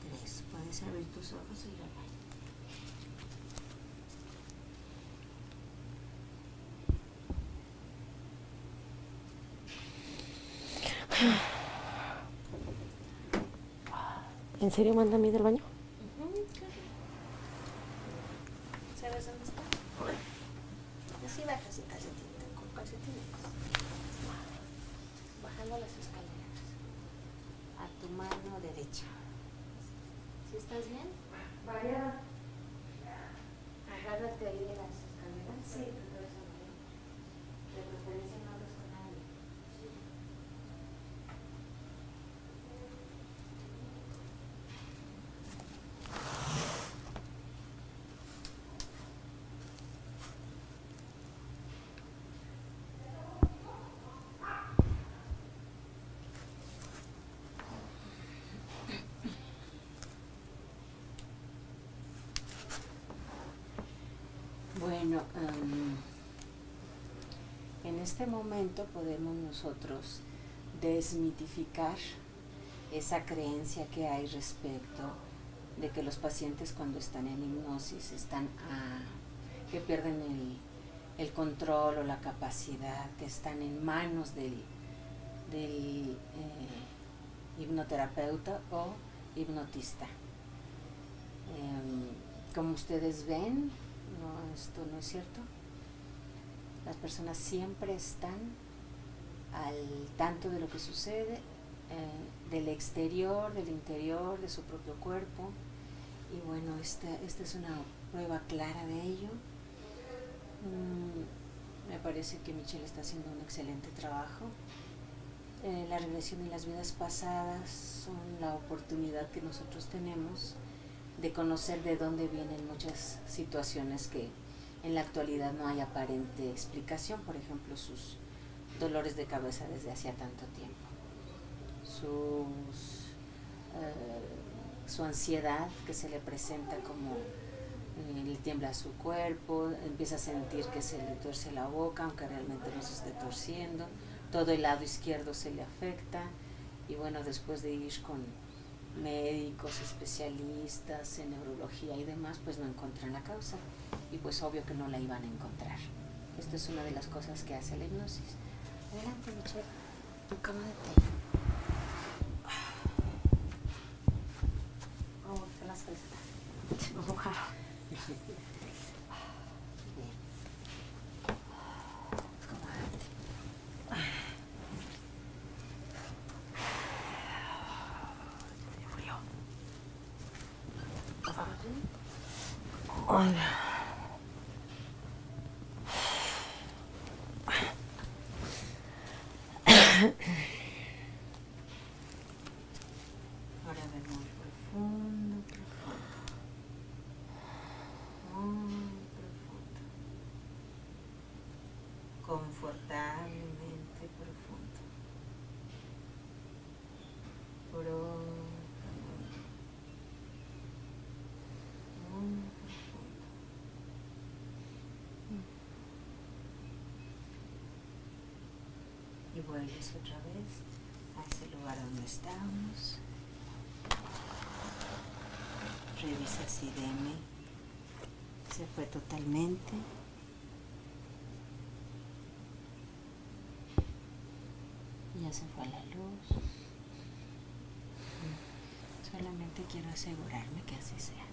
tres. Puedes abrir tus ojos y ir al baño. ¿En serio manda del baño? ¿Sabes dónde está? Así bajas sin calcetines, con calcetines. Bajando las escaleras. A tu mano derecha. ¿Sí estás bien? Vaya. Agárrate ahí de las escaleras. Sí. De preferencia no hables con nadie. En este momento podemos nosotros desmitificar esa creencia que hay respecto de que los pacientes cuando están en hipnosis están a- que pierden el, control o la capacidad, que están en manos del, del eh, hipnoterapeuta o hipnotista. Em, como ustedes ven, esto no es cierto. Las personas siempre están al tanto de lo que sucede, eh, del exterior, del interior, de su propio cuerpo. Y bueno, esta, esta es una prueba clara de ello. Mm, me parece que Michelle está haciendo un excelente trabajo. Eh, la regresión y las vidas pasadas son la oportunidad que nosotros tenemos de conocer de dónde vienen muchas situaciones que en la actualidad no hay aparente explicación, por ejemplo, sus dolores de cabeza desde hacía tanto tiempo, sus, eh, su ansiedad que se le presenta como eh, le tiembla su cuerpo, empieza a sentir que se le tuerce la boca, aunque realmente no se esté torciendo, todo el lado izquierdo se le afecta. Y bueno, después de ir con médicos, especialistas en neurología y demás, pues no encuentran la causa y pues obvio que no la iban a encontrar. Esto es una de las cosas que hace la hipnosis. Adelante, Michelle. Acomódate. Oh, te las Ojalá. Bien. Acomódate. Hola. Ahora ve muy profundo, profundo. Muy profundo. Confortablemente profundo. Profundo. Muy profundo. Y vuelves otra vez a ese lugar donde estamos. Revisa si DM se fue totalmente. Ya se fue la luz. Solamente quiero asegurarme que así sea.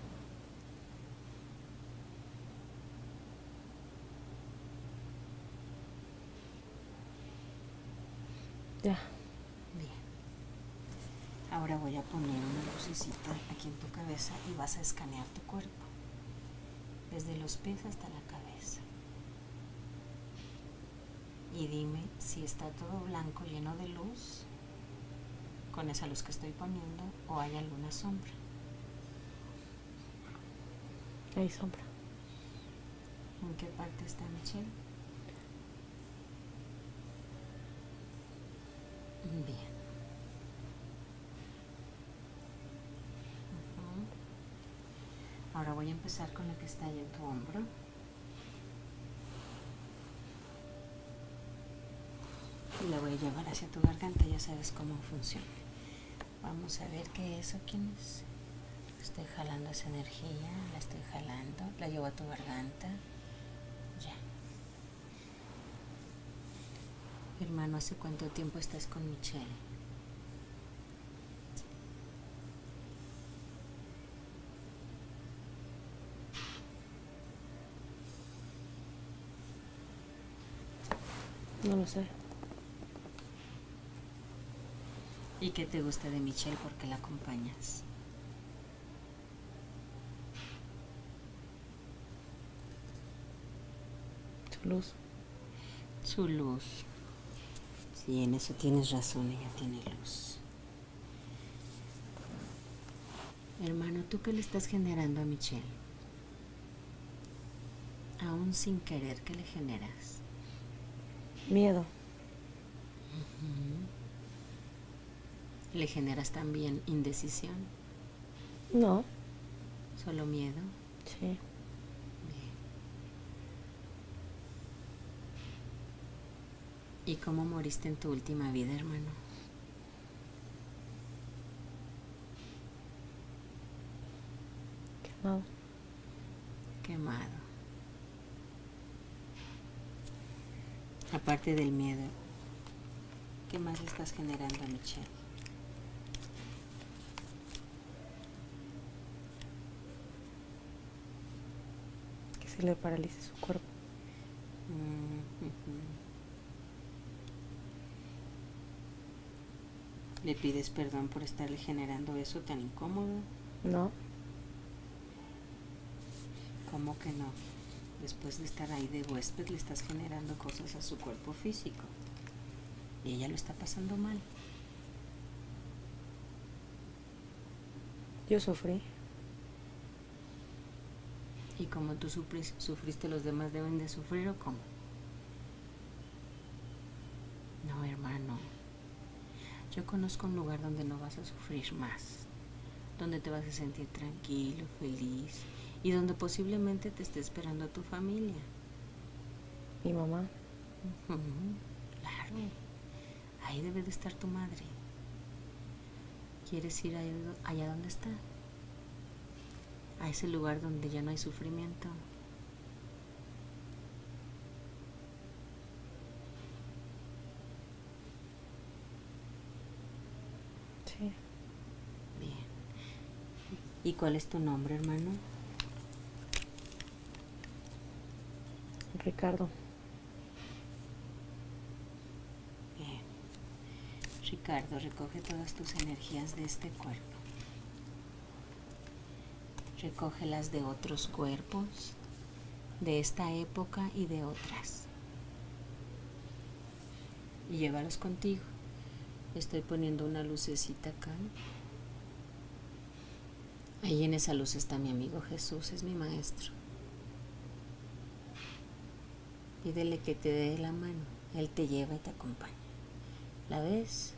Ya. Bien. Ahora voy a poner una lucecita aquí en tu cabeza y vas a escanear tu cuerpo. Desde los pies hasta la cabeza. Y dime si está todo blanco lleno de luz con esa luz que estoy poniendo o hay alguna sombra. Hay sombra. ¿En qué parte está Michelle? Bien. Ahora voy a empezar con la que está ahí en tu hombro. Y la voy a llevar hacia tu garganta, ya sabes cómo funciona. Vamos a ver qué es es. Estoy jalando esa energía, la estoy jalando, la llevo a tu garganta. Ya. Hermano, ¿hace cuánto tiempo estás con Michelle? No lo sé. ¿Y qué te gusta de Michelle porque la acompañas? Su luz. Su luz. Sí, en eso tienes razón, ella tiene luz. Hermano, ¿tú qué le estás generando a Michelle? Aún sin querer, ¿qué le generas? Miedo. ¿Le generas también indecisión? No. ¿Solo miedo? Sí. Bien. ¿Y cómo moriste en tu última vida, hermano? Quemado. Quemado. Aparte del miedo, ¿qué más le estás generando a Michelle? Que se le paralice su cuerpo. Mm, ujú. ¿Le pides perdón por estarle generando eso tan incómodo? No. ¿Cómo que no? Después de estar ahí de huésped le estás generando cosas a su cuerpo físico. Y ella lo está pasando mal. Yo sufrí. Y como tú sufriste, los demás deben de sufrir o cómo? No, hermano. Yo conozco un lugar donde no vas a sufrir más, donde te vas a sentir tranquilo, feliz y donde posiblemente te esté esperando tu familia. ¿Mi mamá? Claro, ahí debe de estar tu madre. ¿Quieres ir allá, allá donde está? A ese lugar donde ya no hay sufrimiento. Bien. ¿Y cuál es tu nombre, hermano? Ricardo. Bien. Ricardo, recoge todas tus energías de este cuerpo. Recógelas de otros cuerpos, de esta época y de otras. Y llévalos contigo. Estoy poniendo una lucecita acá. Ahí en esa luz está mi amigo Jesús, es mi maestro. Pídele que te dé la mano. Él te lleva y te acompaña. ¿La ves?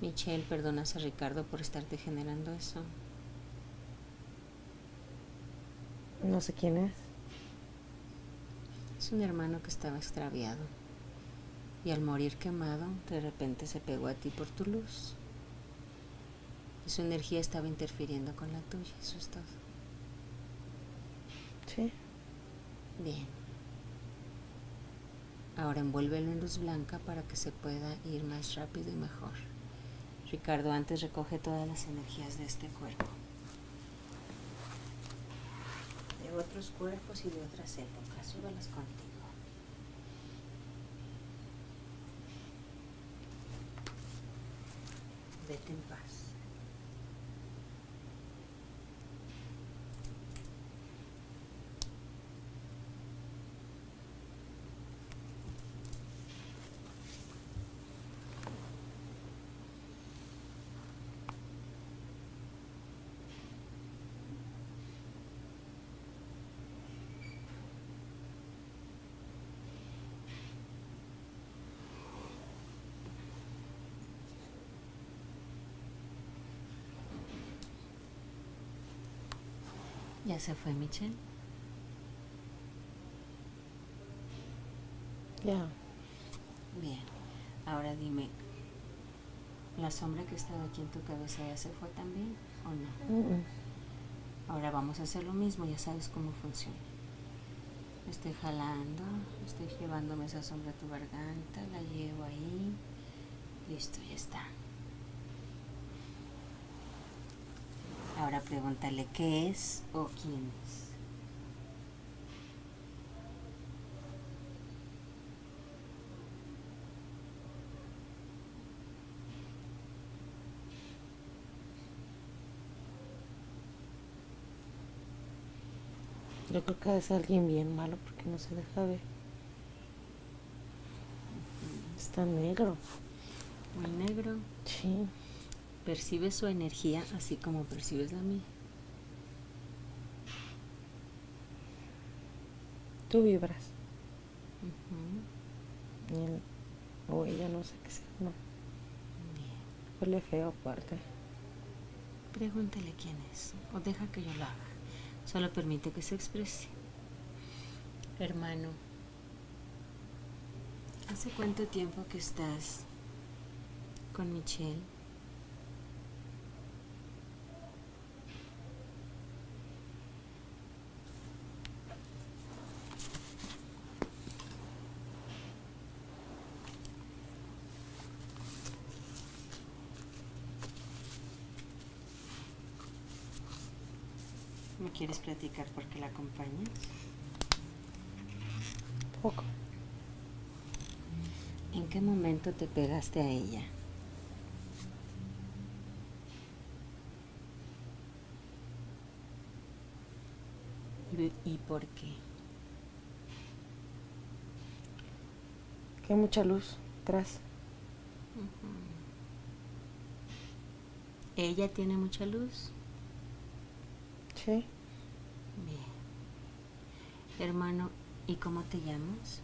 Michelle, perdonas a Ricardo por estarte generando eso. No sé quién es. Un hermano que estaba extraviado. Y al morir quemado, de repente se pegó a ti por tu luz. Y su energía estaba interfiriendo con la tuya, eso es todo. Sí. Bien. Ahora envuélvelo en luz blanca para que se pueda ir más rápido y mejor. Ricardo, antes recoge todas las energías de este cuerpo. De otros cuerpos y de otras épocas. Súbelas contigo. Vete en paz. ¿Ya se fue Michelle? Ya. Bien. Ahora dime, ¿la sombra que estaba aquí en tu cabeza ya se fue también o no? Ahora vamos a hacer lo mismo, ya sabes cómo funciona. Estoy jalando, estoy llevándome esa sombra a tu garganta, la llevo ahí. Listo, ya está. Ahora pregúntale qué es o quién es. Yo creo que es alguien bien malo porque no se deja ver. Está negro. Muy negro. Sí. Percibes su energía así como percibes la mía. Tú vibras. o ella no sé qué sea, no. Bien. Huele feo aparte. Pregúntale quién es o deja que yo lo haga. Solo permite que se exprese. Hermano, ¿hace cuánto tiempo que estás con Michelle? ¿Me quieres platicar por qué la acompañas? Poco. ¿En qué momento te pegaste a ella? ¿Y por qué? Que hay mucha luz atrás. ¿Ella tiene mucha luz? Sí. Bien. Hermano, ¿y cómo te llamas?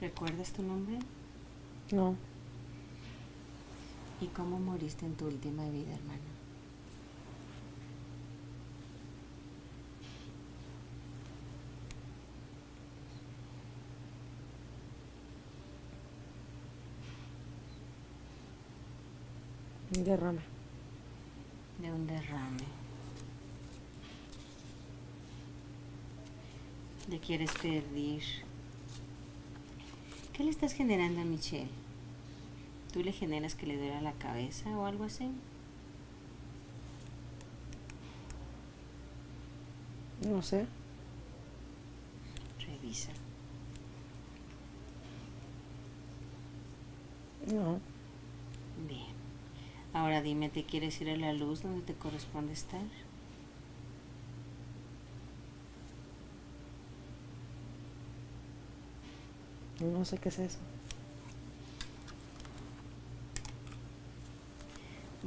¿Recuerdas tu nombre? No. ¿Y cómo moriste en tu última vida, hermano? Un derrame. De un derrame. ¿Le quieres pedir? ¿Qué le estás generando a Michelle? ¿Tú le generas que le duela la cabeza o algo así? No sé. Revisa. No. Bien. Ahora dime, ¿te quieres ir a la luz donde te corresponde estar? No sé qué es eso.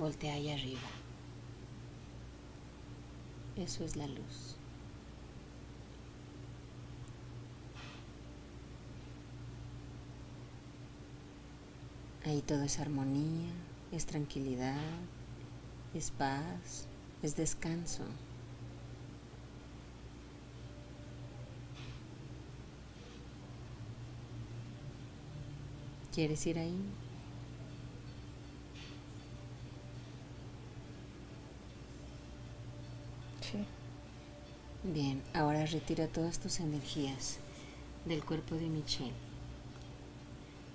Voltea ahí arriba. Eso es la luz. Ahí todo es armonía, es tranquilidad, es paz, es descanso. ¿Quieres ir ahí? Bien, ahora retira todas tus energías del cuerpo de Michelle,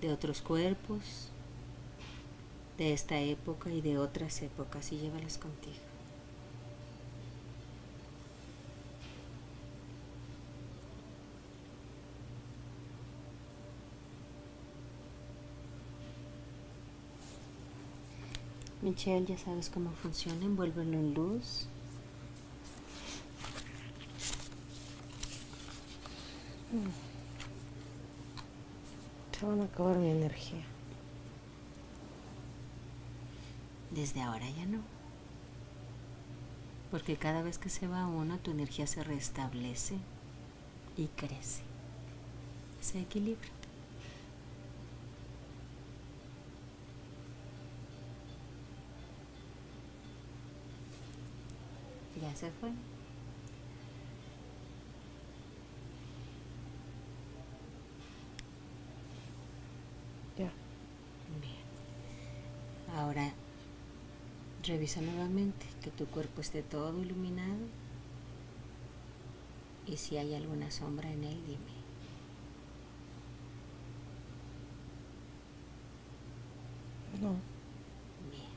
de otros cuerpos, de esta época y de otras épocas y llévalas contigo. Michelle, ya sabes cómo funciona, envuélvelo en luz. Se van a acabar mi energía. Desde ahora ya no. Porque cada vez que se va uno, tu energía se restablece y crece. Se equilibra. Ya se fue. Ya. Bien. Ahora revisa nuevamente que tu cuerpo esté todo iluminado y si hay alguna sombra en él, dime. No. Bien.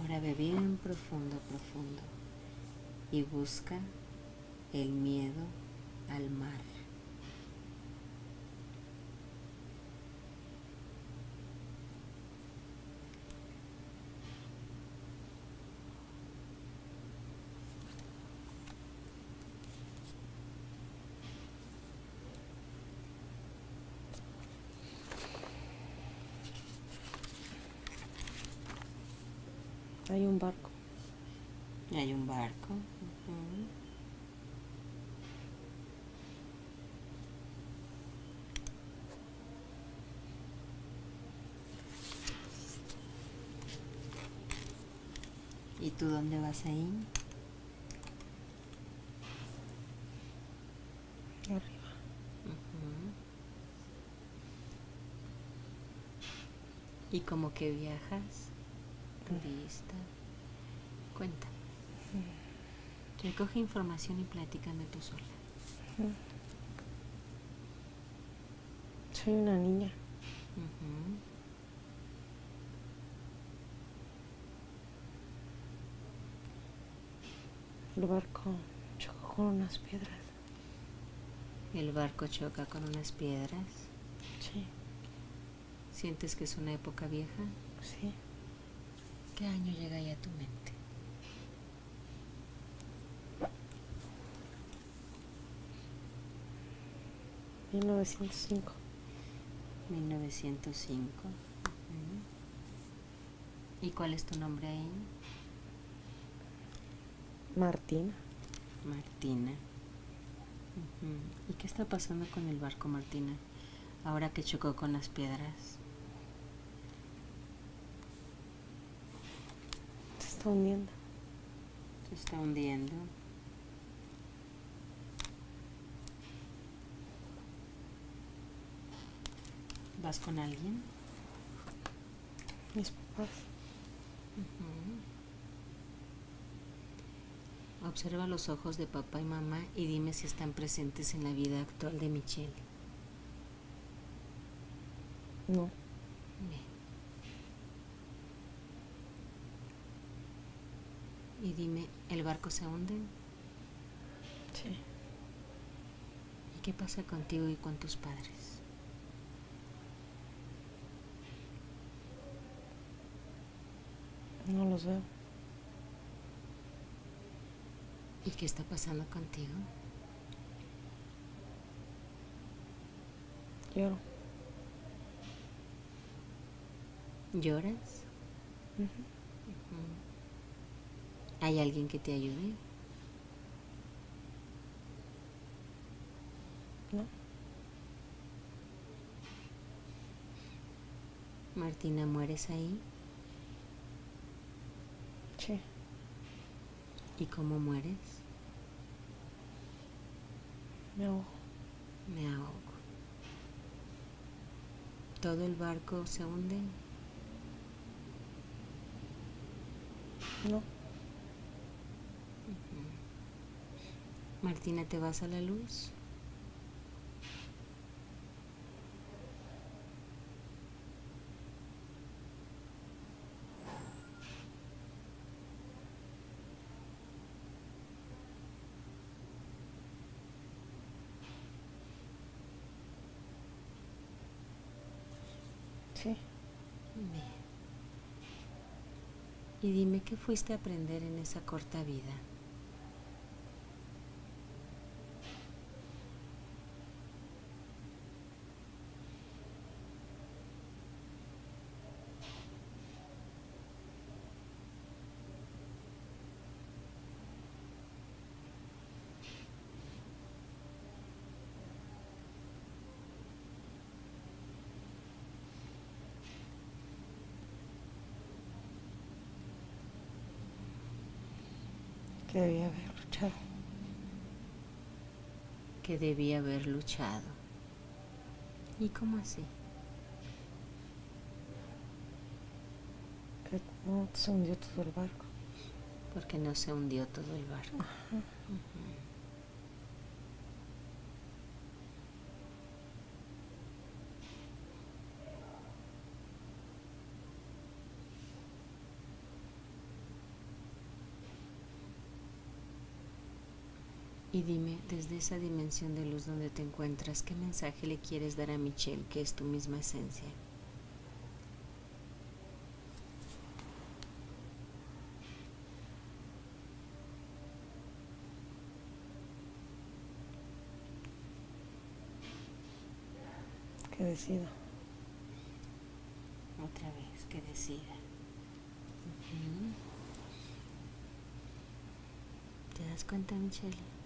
Ahora ve bien profundo, profundo y busca el miedo al mar. Hay un barco. Hay un barco. ¿Y tú dónde vas ahí? Arriba. ¿Y como que viajas? Turista. Cuéntame. Recoge información y platícame tú sola. Soy una niña. El barco chocó con unas piedras. El barco choca con unas piedras. Sí, ¿Sientes que es una época vieja? sí. ¿Qué año llega ahí a tu mente? Mil novecientos cinco. 1905. Ujú. ¿Y cuál es tu nombre ahí? Martina. Martina. ¿Y qué está pasando con el barco, Martina? Ahora que chocó con las piedras. Está hundiendo. Se está hundiendo. ¿Vas con alguien? Mis papás. Observa los ojos de papá y mamá y dime si están presentes en la vida actual de Michelle. No. Bien. Y dime, ¿el barco se hunde? Sí. ¿Y qué pasa contigo y con tus padres? No los veo. ¿Y qué está pasando contigo? Lloro. ¿Lloras? Ujú. ¿Hay alguien que te ayude? No. Martina, ¿mueres ahí? Sí. ¿Y cómo mueres? Me ahogo. Me ahogo. ¿Todo el barco se hunde? No. Martina, ¿te vas a la luz? Sí. Bien. Y dime qué fuiste a aprender en esa corta vida. Que debía haber luchado. Que debía haber luchado. ¿Y cómo así? Que no se hundió todo el barco. Porque no se hundió todo el barco. Y dime, desde esa dimensión de luz donde te encuentras, ¿qué mensaje le quieres dar a Michelle, que es tu misma esencia? Que decida. Otra vez, que decida. ¿Te das cuenta, Michelle?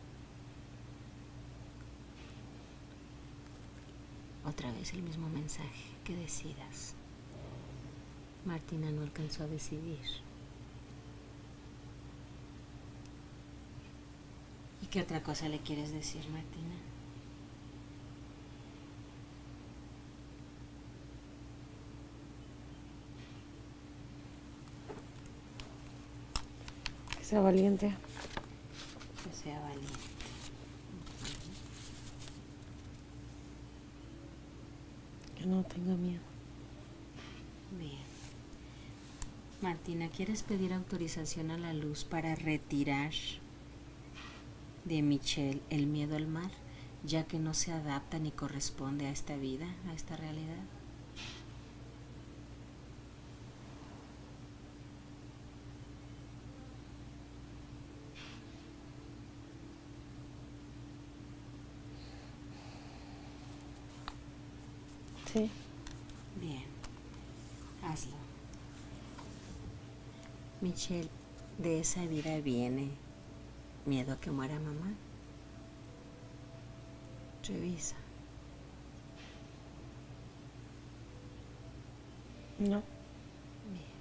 Otra vez el mismo mensaje, que decidas. Martina no alcanzó a decidir. ¿Y qué otra cosa le quieres decir, Martina? Que sea valiente. Que sea valiente. Que no tenga miedo. Bien. Martina, ¿quieres pedir autorización a la luz para retirar de Michelle el miedo al mar, ya que no se adapta ni corresponde a esta vida, a esta realidad? Sí. Bien, hazlo. Michelle, de esa vida viene miedo a que muera mamá. Revisa. No. Bien.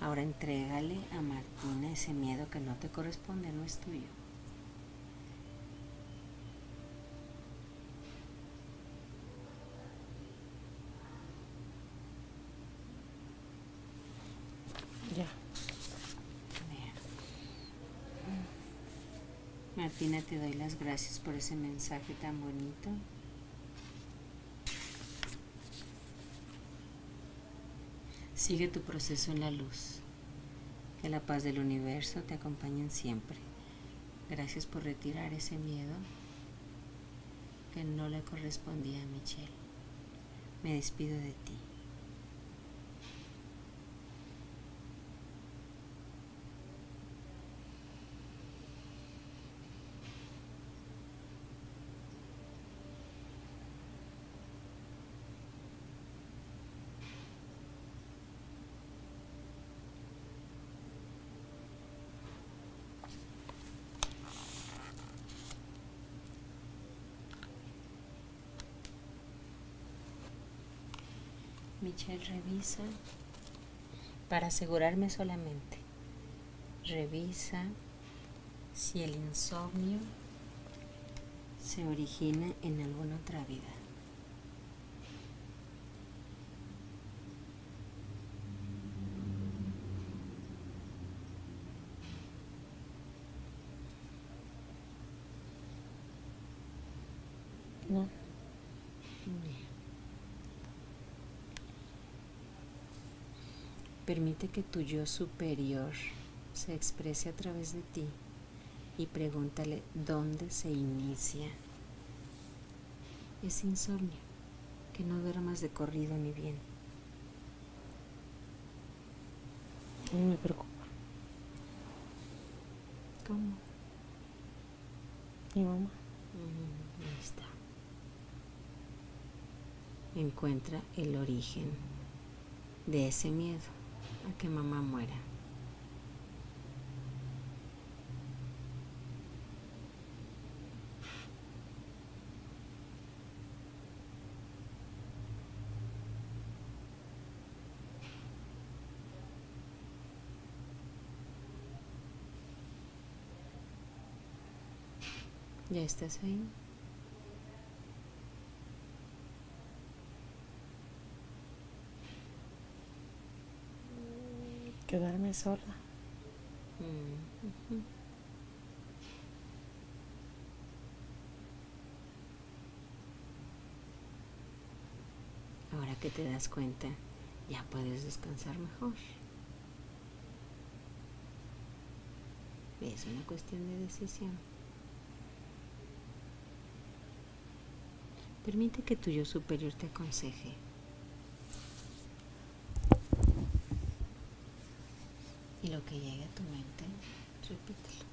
Ahora entrégale a Martina ese miedo que no te corresponde, no es tuyo. Ya. Bien. Martina, te doy las gracias por ese mensaje tan bonito. Sigue tu proceso en la luz. Que la paz del universo te acompañe siempre. Gracias por retirar ese miedo que no le correspondía a Michelle. Me despido de ti. Michelle, revisa para asegurarme solamente. Revisa si el insomnio se origina en alguna otra vida. No. Bien. Permite que tu yo superior se exprese a través de ti y pregúntale dónde se inicia ese insomnio, que no duermas de corrido ni bien. No me preocupa. ¿Cómo? Mi mamá. Mm, ahí está. Encuentra el origen de ese miedo a que mamá muera. ¿Ya estás ahí? Quedarme. Mm. Ahora que te das cuenta, ya puedes descansar mejor. Es una cuestión de decisión. Permite que tu yo superior te aconseje. Y lo que llegue a tu mente, repítelo.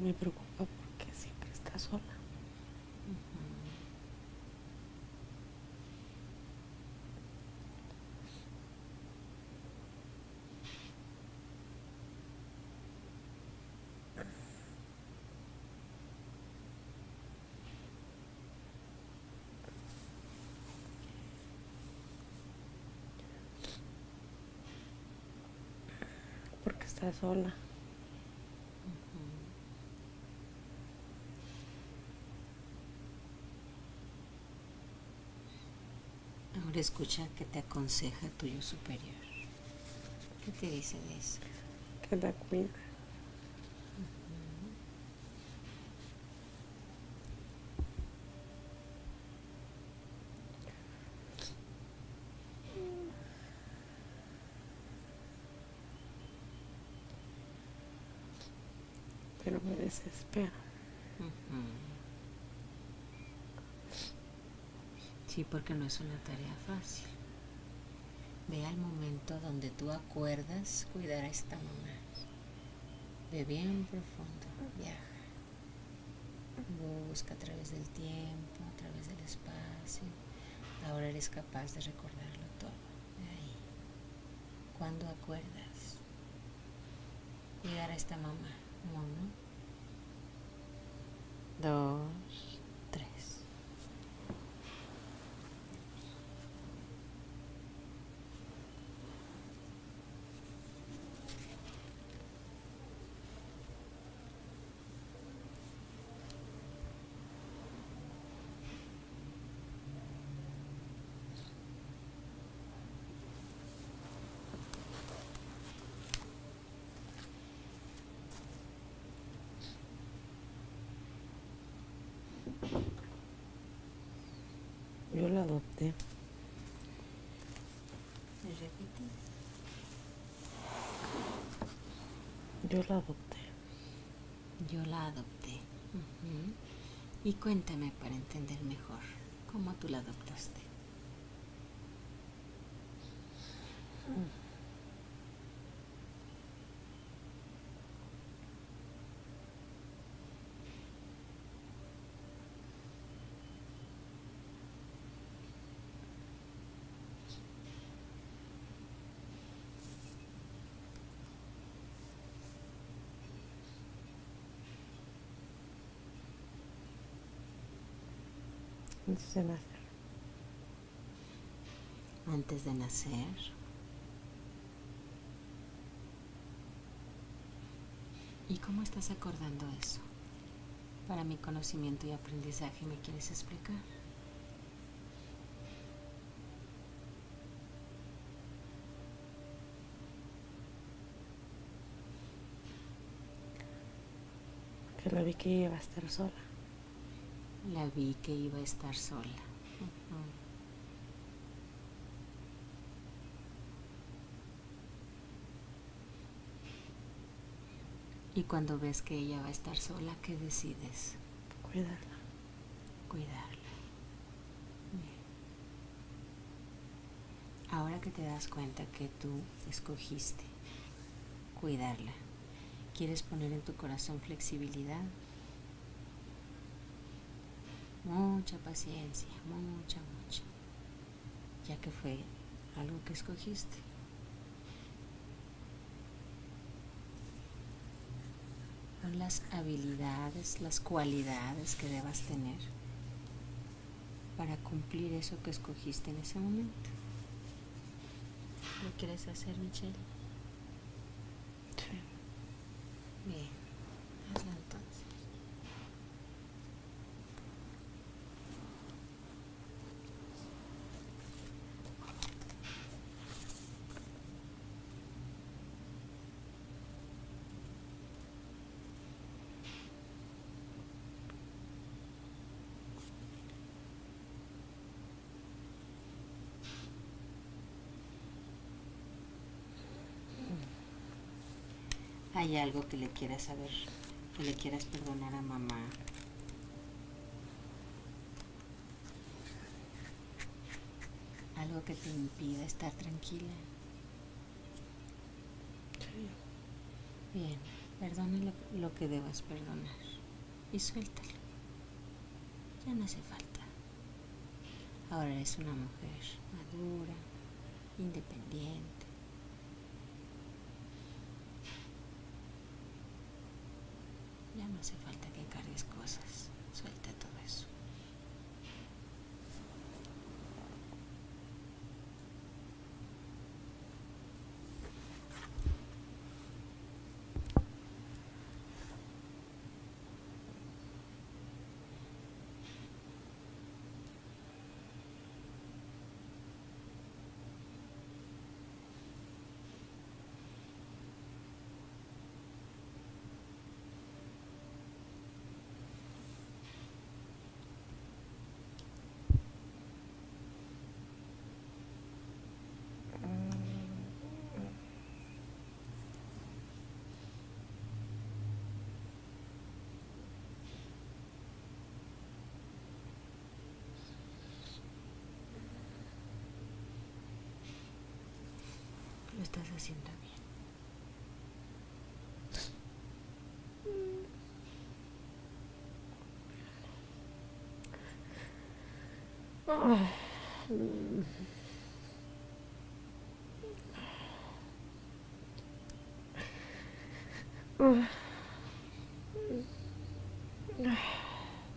Me preocupa porque siempre está sola. Porque está sola. Ahora escucha que te aconseja tu yo superior. ¿Qué te dice de eso? Que la cuida. Desespero. Sí, porque no es una tarea fácil. Ve al momento donde tú acuerdas cuidar a esta mamá. Ve bien profundo, viaja. Busca a través del tiempo, a través del espacio. Ahora eres capaz de recordarlo todo. Cuando acuerdas cuidar a esta mamá. Uno, dos, Yo la adopté. Yo la adopté. Yo la adopté. Y cuéntame para entender mejor cómo tú la adoptaste. Antes de nacer. Antes de nacer. ¿Y cómo estás acordando eso? Para mi conocimiento y aprendizaje, ¿me quieres explicar? Que la vi que iba a estar sola la vi que iba a estar sola. Y cuando ves que ella va a estar sola, ¿qué decides? Cuidarla. Cuidarla. Ahora que te das cuenta que tú escogiste cuidarla, ¿quieres poner en tu corazón flexibilidad? Mucha paciencia, mucha, mucha, ya que fue algo que escogiste. Son las habilidades, las cualidades que debas tener para cumplir eso que escogiste en ese momento. ¿Lo quieres hacer, Michelle? Sí. Bien. ¿Hay algo que le quieras saber, que le quieras perdonar a mamá? Algo que te impida estar tranquila. Bien, perdona lo, lo que debas perdonar y suéltalo. Ya no hace falta. Ahora eres una mujer madura, independiente Ya no hace falta que cargues cosas. Suelta todo eso. Estás haciendo bien.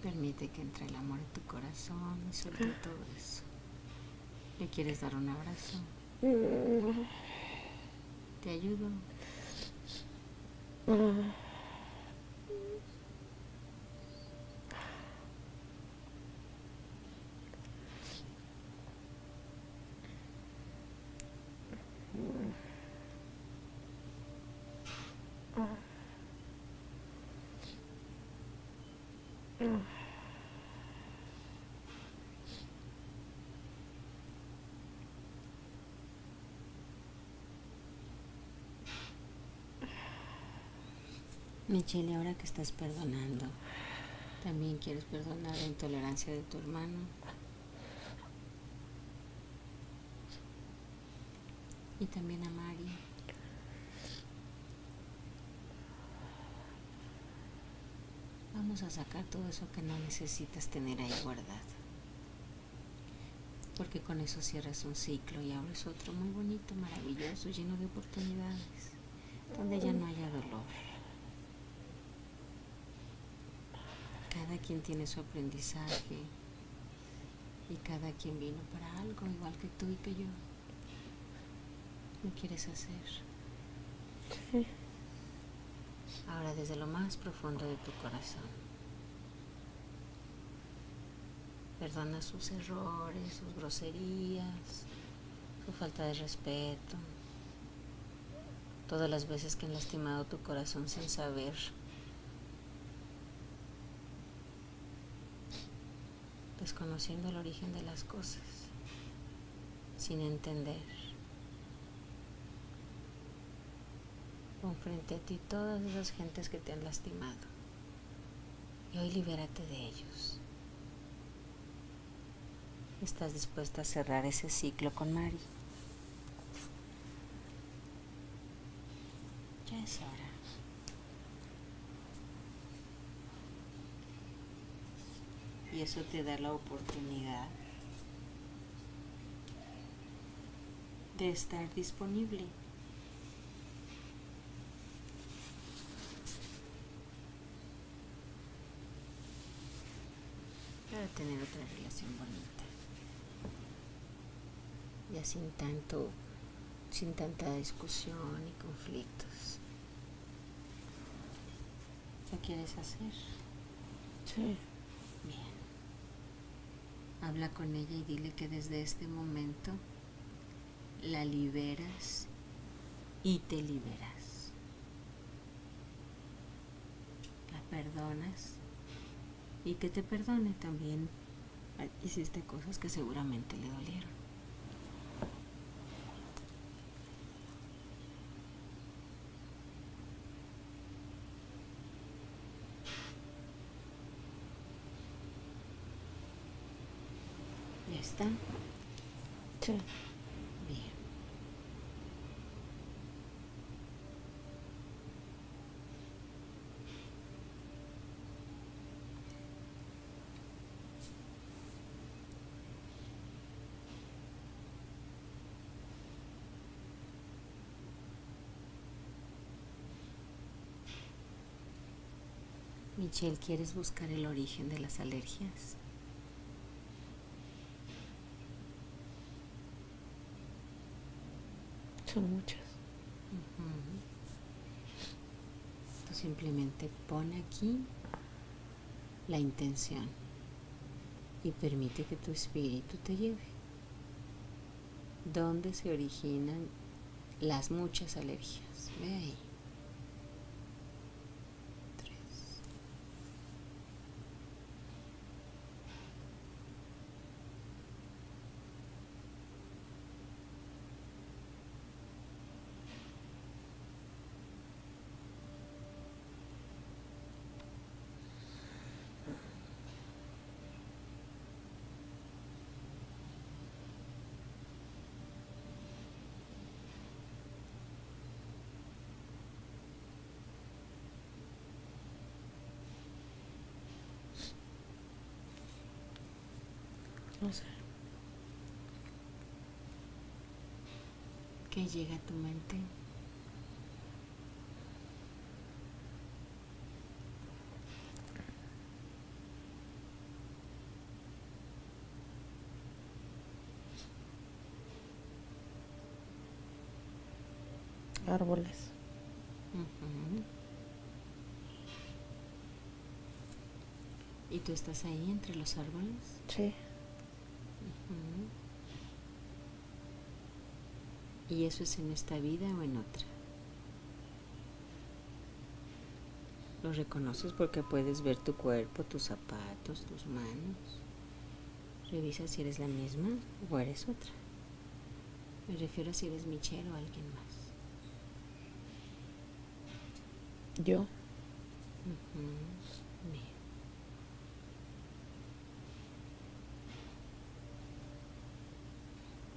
Permite que entre el amor en tu corazón y suelte todo eso. ¿Le quieres dar un abrazo? ¿Te ayudo? Michelle, ahora que estás perdonando, ¿también quieres perdonar la intolerancia de tu hermano? Y también a Mari. Vamos a sacar todo eso que no necesitas tener ahí guardado. Porque con eso cierras un ciclo y abres otro muy bonito, maravilloso, lleno de oportunidades, donde ya no haya dolor. Cada quien tiene su aprendizaje y cada quien vino para algo, igual que tú y que yo. ¿Qué quieres hacer? Sí. Ahora desde lo más profundo de tu corazón. Perdona sus errores, sus groserías, su falta de respeto, todas las veces que han lastimado tu corazón sin saber desconociendo el origen de las cosas, sin entender. Pon frente a ti todas esas gentes que te han lastimado y hoy libérate de ellos. ¿Estás dispuesta a cerrar ese ciclo con Mari? Ya es hora. Y eso te da la oportunidad de estar disponible. Para tener otra relación bonita. Ya sin tanto, sin tanta discusión y conflictos. ¿Qué quieres hacer? Sí. Bien. Habla con ella y dile que desde este momento la liberas y te liberas. La perdonas y que te perdone también. Hiciste cosas que seguramente le dolieron. ¿Ya está? Sí. Bien. Michelle, ¿quieres buscar el origen de las alergias? Son muchas. Tú simplemente pon aquí la intención y permite que tu espíritu te lleve. ¿Dónde se originan las muchas alergias? Ve ahí. No sé. ¿Qué llega a tu mente? Árboles. Ujú. ¿Y tú estás ahí entre los árboles? Sí. ¿Y eso es en esta vida o en otra? Lo reconoces porque puedes ver tu cuerpo, tus zapatos, tus manos. Revisa si eres la misma o eres otra. Me refiero a si eres Michelle o alguien más. Yo. Bien.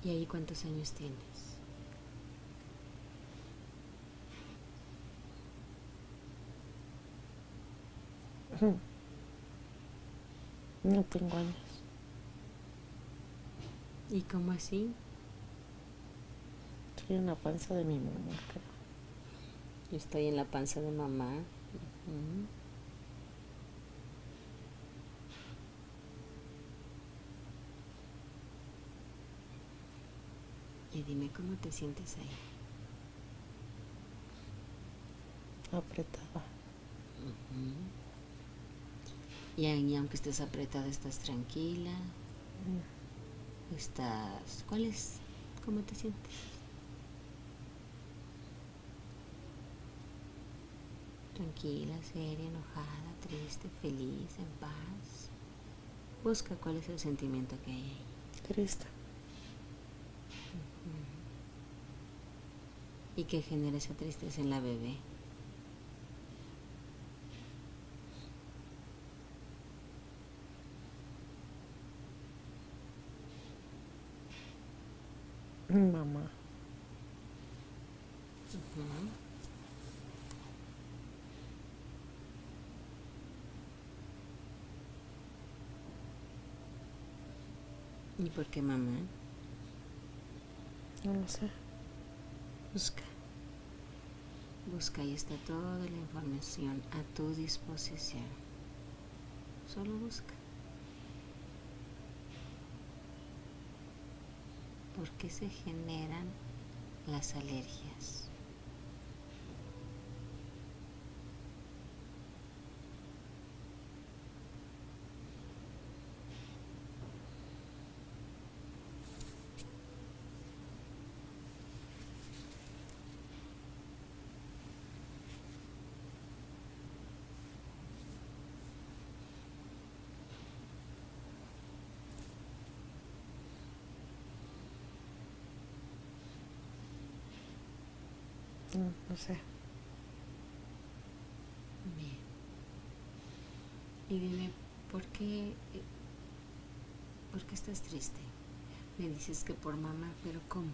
¿Y ahí cuántos años tienes? No tengo años. ¿Y cómo así? Estoy en la panza de mi mamá, creo. Yo estoy en la panza de mamá. Y dime cómo te sientes ahí. Apretada. Y, aunque estés apretada, estás tranquila. Estás. ¿Cuál es? ¿Cómo te sientes? Tranquila, seria, enojada, triste, feliz, en paz. Busca cuál es el sentimiento que hay ahí. Triste. y que genera esa tristeza en la bebé. Mamá. ¿Y por qué mamá? No lo sé. Busca. Busca y está toda la información a tu disposición. Solo busca. ¿Por qué se generan las alergias? No, no sé. Bien. Y dime, ¿por qué, eh, ¿por qué estás triste? Me dices que por mamá, pero ¿cómo?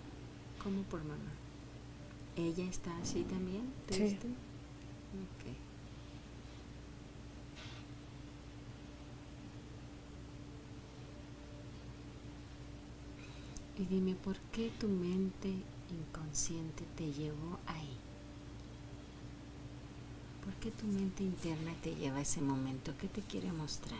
¿Cómo por mamá? ¿Ella está así también? Sí. ¿Triste? Ok. Y dime, ¿por qué tu mente inconsciente te llevó ahí? ¿Por qué tu mente interna te lleva a ese momento? ¿Qué te quiere mostrar?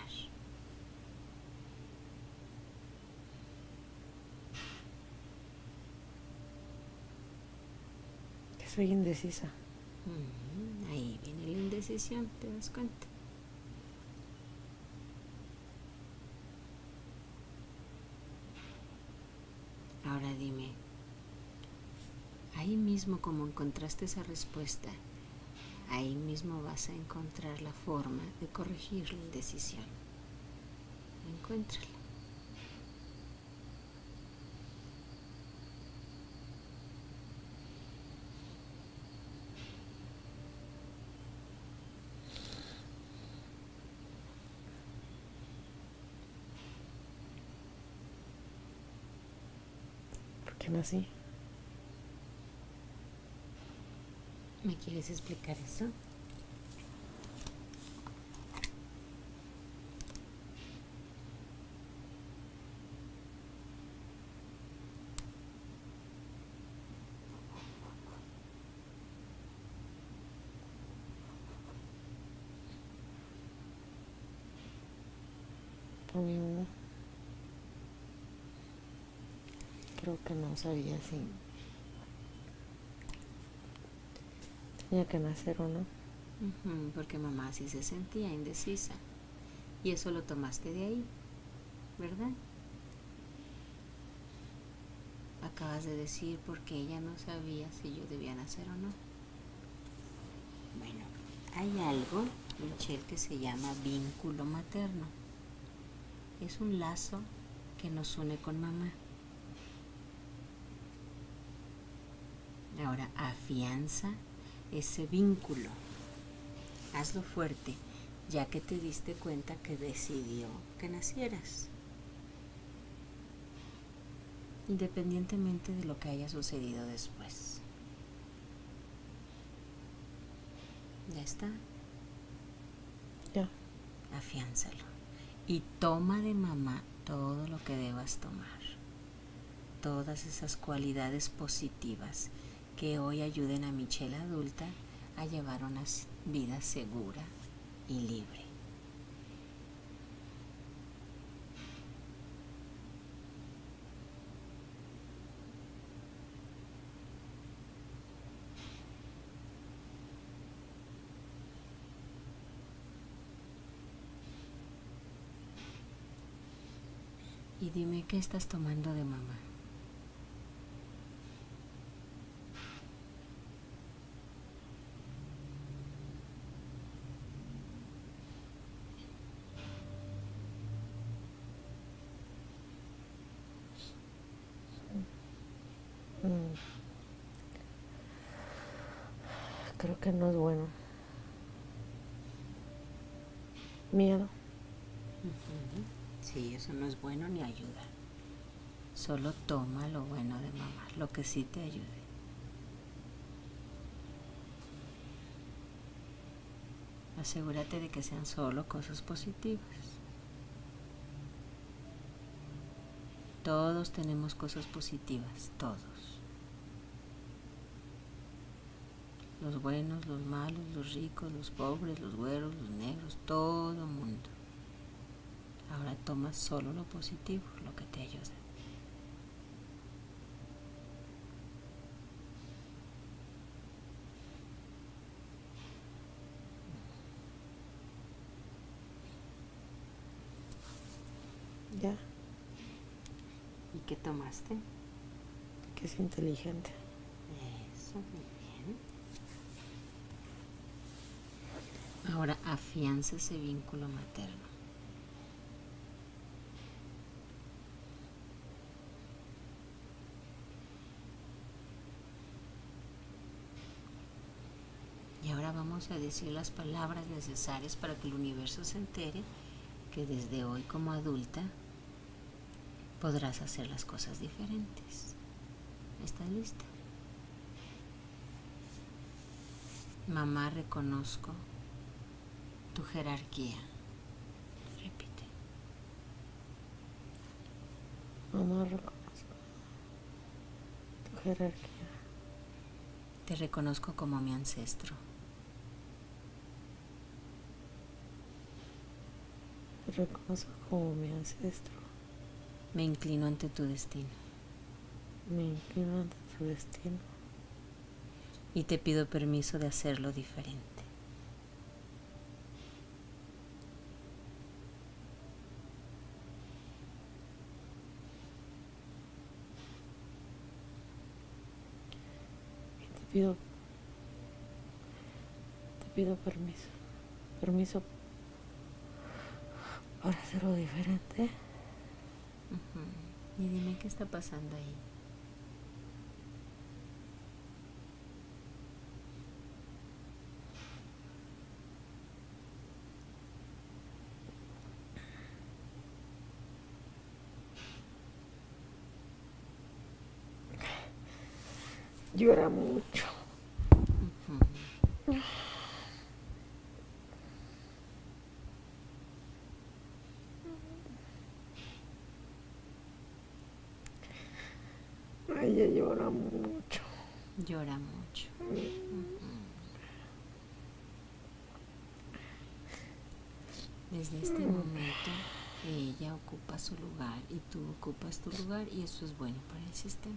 Que soy indecisa. Mm, ahí viene la indecisión, ¿te das cuenta? Ahora dime, ahí mismo como encontraste esa respuesta, ahí mismo vas a encontrar la forma de corregir la indecisión. Encuéntrala. ¿Por qué nací? ¿Me quieres explicar eso? Creo que no sabía si... Sí. Tenía que nacer o no. Porque mamá sí se sentía indecisa. Y eso lo tomaste de ahí, ¿verdad? Acabas de decir porque ella no sabía si yo debía nacer o no. Bueno, hay algo, Michelle, que se llama vínculo materno. Es un lazo que nos une con mamá. Ahora afianza ese vínculo. Hazlo fuerte, ya que te diste cuenta que decidió que nacieras. Independientemente de lo que haya sucedido después. Ya está, Ya. afiánzalo. Y toma de mamá todo lo que debas tomar. Todas esas cualidades positivas que hoy ayuden a Michelle adulta a llevar una vida segura y libre. Y dime qué estás tomando de mamá. Mm. Creo que no es bueno. Miedo. Sí, eso no es bueno ni ayuda. Solo toma lo bueno de mamá, lo que sí te ayude. Asegúrate de que sean solo cosas positivas. Todos tenemos cosas positivas, todos. Los buenos, los malos, los ricos, los pobres, los güeros, los negros, todo mundo. Ahora toma solo lo positivo, lo que te ayuda. Ya. ¿Y qué tomaste? Que es inteligente. Eso, muy bien. Ahora afianza ese vínculo materno. Y ahora vamos a decir las palabras necesarias para que el universo se entere que desde hoy como adulta podrás hacer las cosas diferentes. ¿Estás lista? Mamá, reconozco tu jerarquía. Repite. Mamá, reconozco tu jerarquía. Te reconozco como mi ancestro. Te reconozco como mi ancestro. Me inclino ante tu destino. Me inclino ante tu destino. Y te pido permiso de hacerlo diferente. Y te pido, te pido permiso, permiso para hacerlo diferente. Y dime qué está pasando ahí. Ujú. Ella llora mucho. Llora mucho. Desde este momento Ella ocupa su lugar y tú ocupas tu lugar y eso es bueno para el sistema.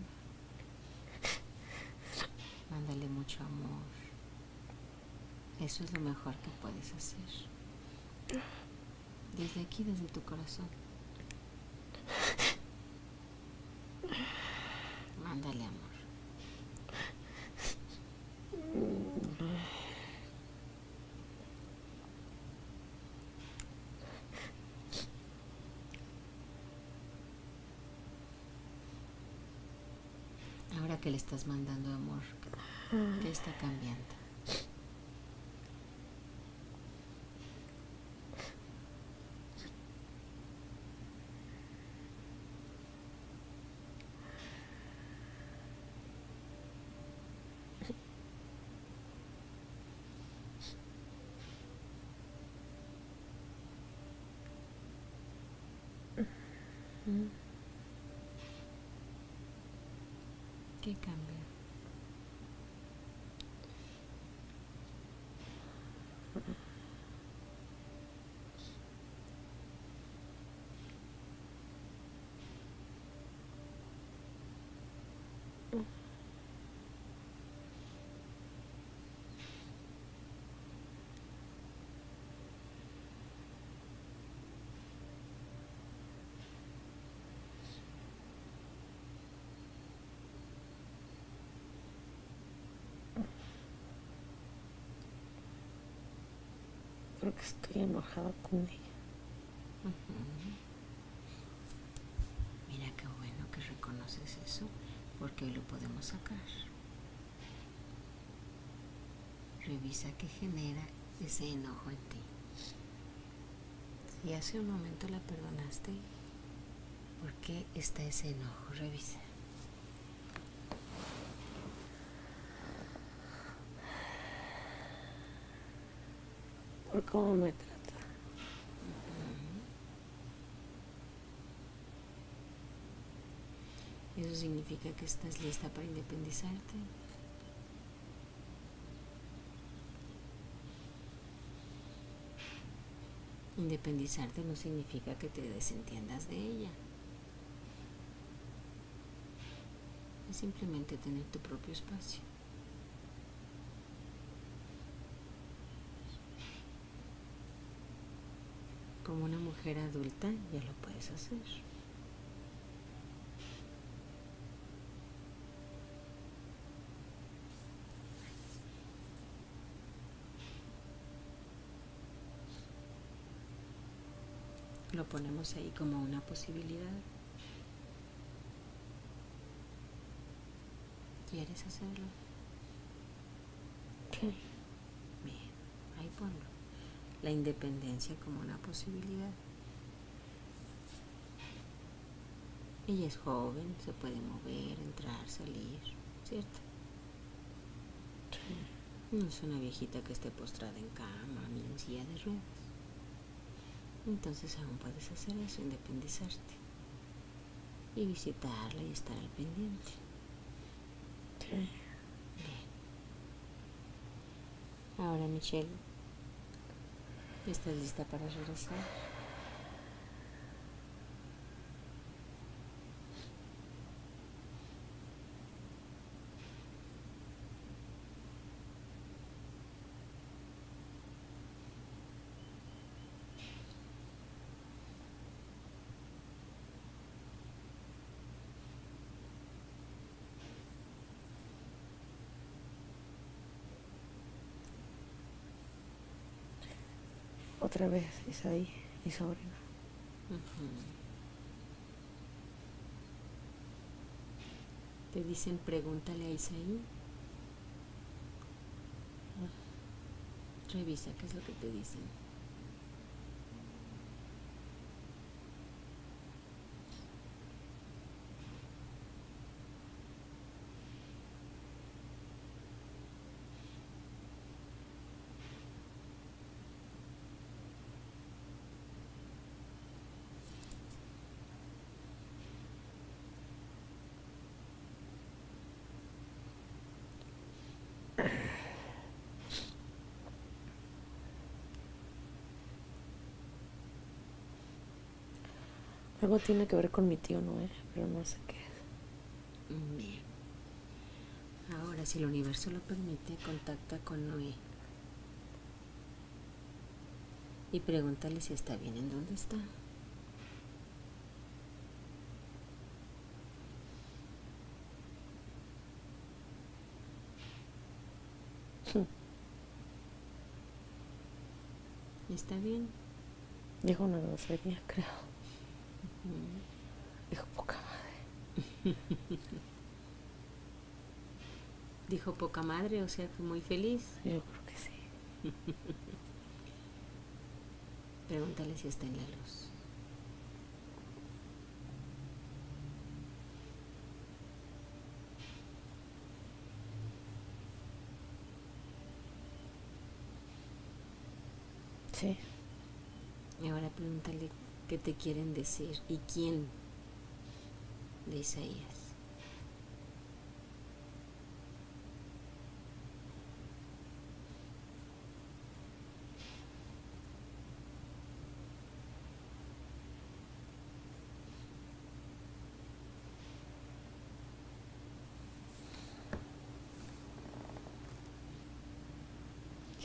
Mándale mucho amor. Eso es lo mejor que puedes hacer. Desde aquí, desde tu corazón. Mándale amor. Ahora que le estás mandando amor, ¿qué está cambiando? ¿Qué cambia? Creo que estoy enojada con ella. Mira qué bueno que reconoces eso, porque hoy lo podemos sacar. Revisa qué genera ese enojo en ti. Si hace un momento la perdonaste, ¿por qué está ese enojo? Revisa. Por cómo me trata. Eso significa que estás lista para independizarte. Independizarte no significa que te desentiendas de ella. Es simplemente tener tu propio espacio. Como una mujer adulta ya lo puedes hacer. Lo ponemos ahí como una posibilidad. ¿Quieres hacerlo? Sí. Bien, ahí ponlo. La independencia como una posibilidad. Ella es joven, se puede mover, entrar, salir, ¿cierto? No es una viejita que esté postrada en cama ni en silla de ruedas. Entonces aún puedes hacer eso, independizarte. Y visitarla y estar al pendiente. Sí. Bien. Ahora, Michelle, ¿estás lista para regresar? Otra vez Isaí, mi sobrina. Ujú. Te dicen pregúntale a Isaí. Revisa qué es lo que te dicen. Algo tiene que ver con mi tío Noé, pero no sé qué es. Bien. Ahora, si el universo lo permite, contacta con Noé. Y pregúntale si está bien en dónde está. ¿Está bien? Dijo una grosería, creo. Dijo poca madre. Dijo poca madre, o sea, fue muy feliz. Yo creo que sí. Pregúntale si está en la luz. Sí. Y ahora pregúntale qué te quieren decir y quién de Isaías.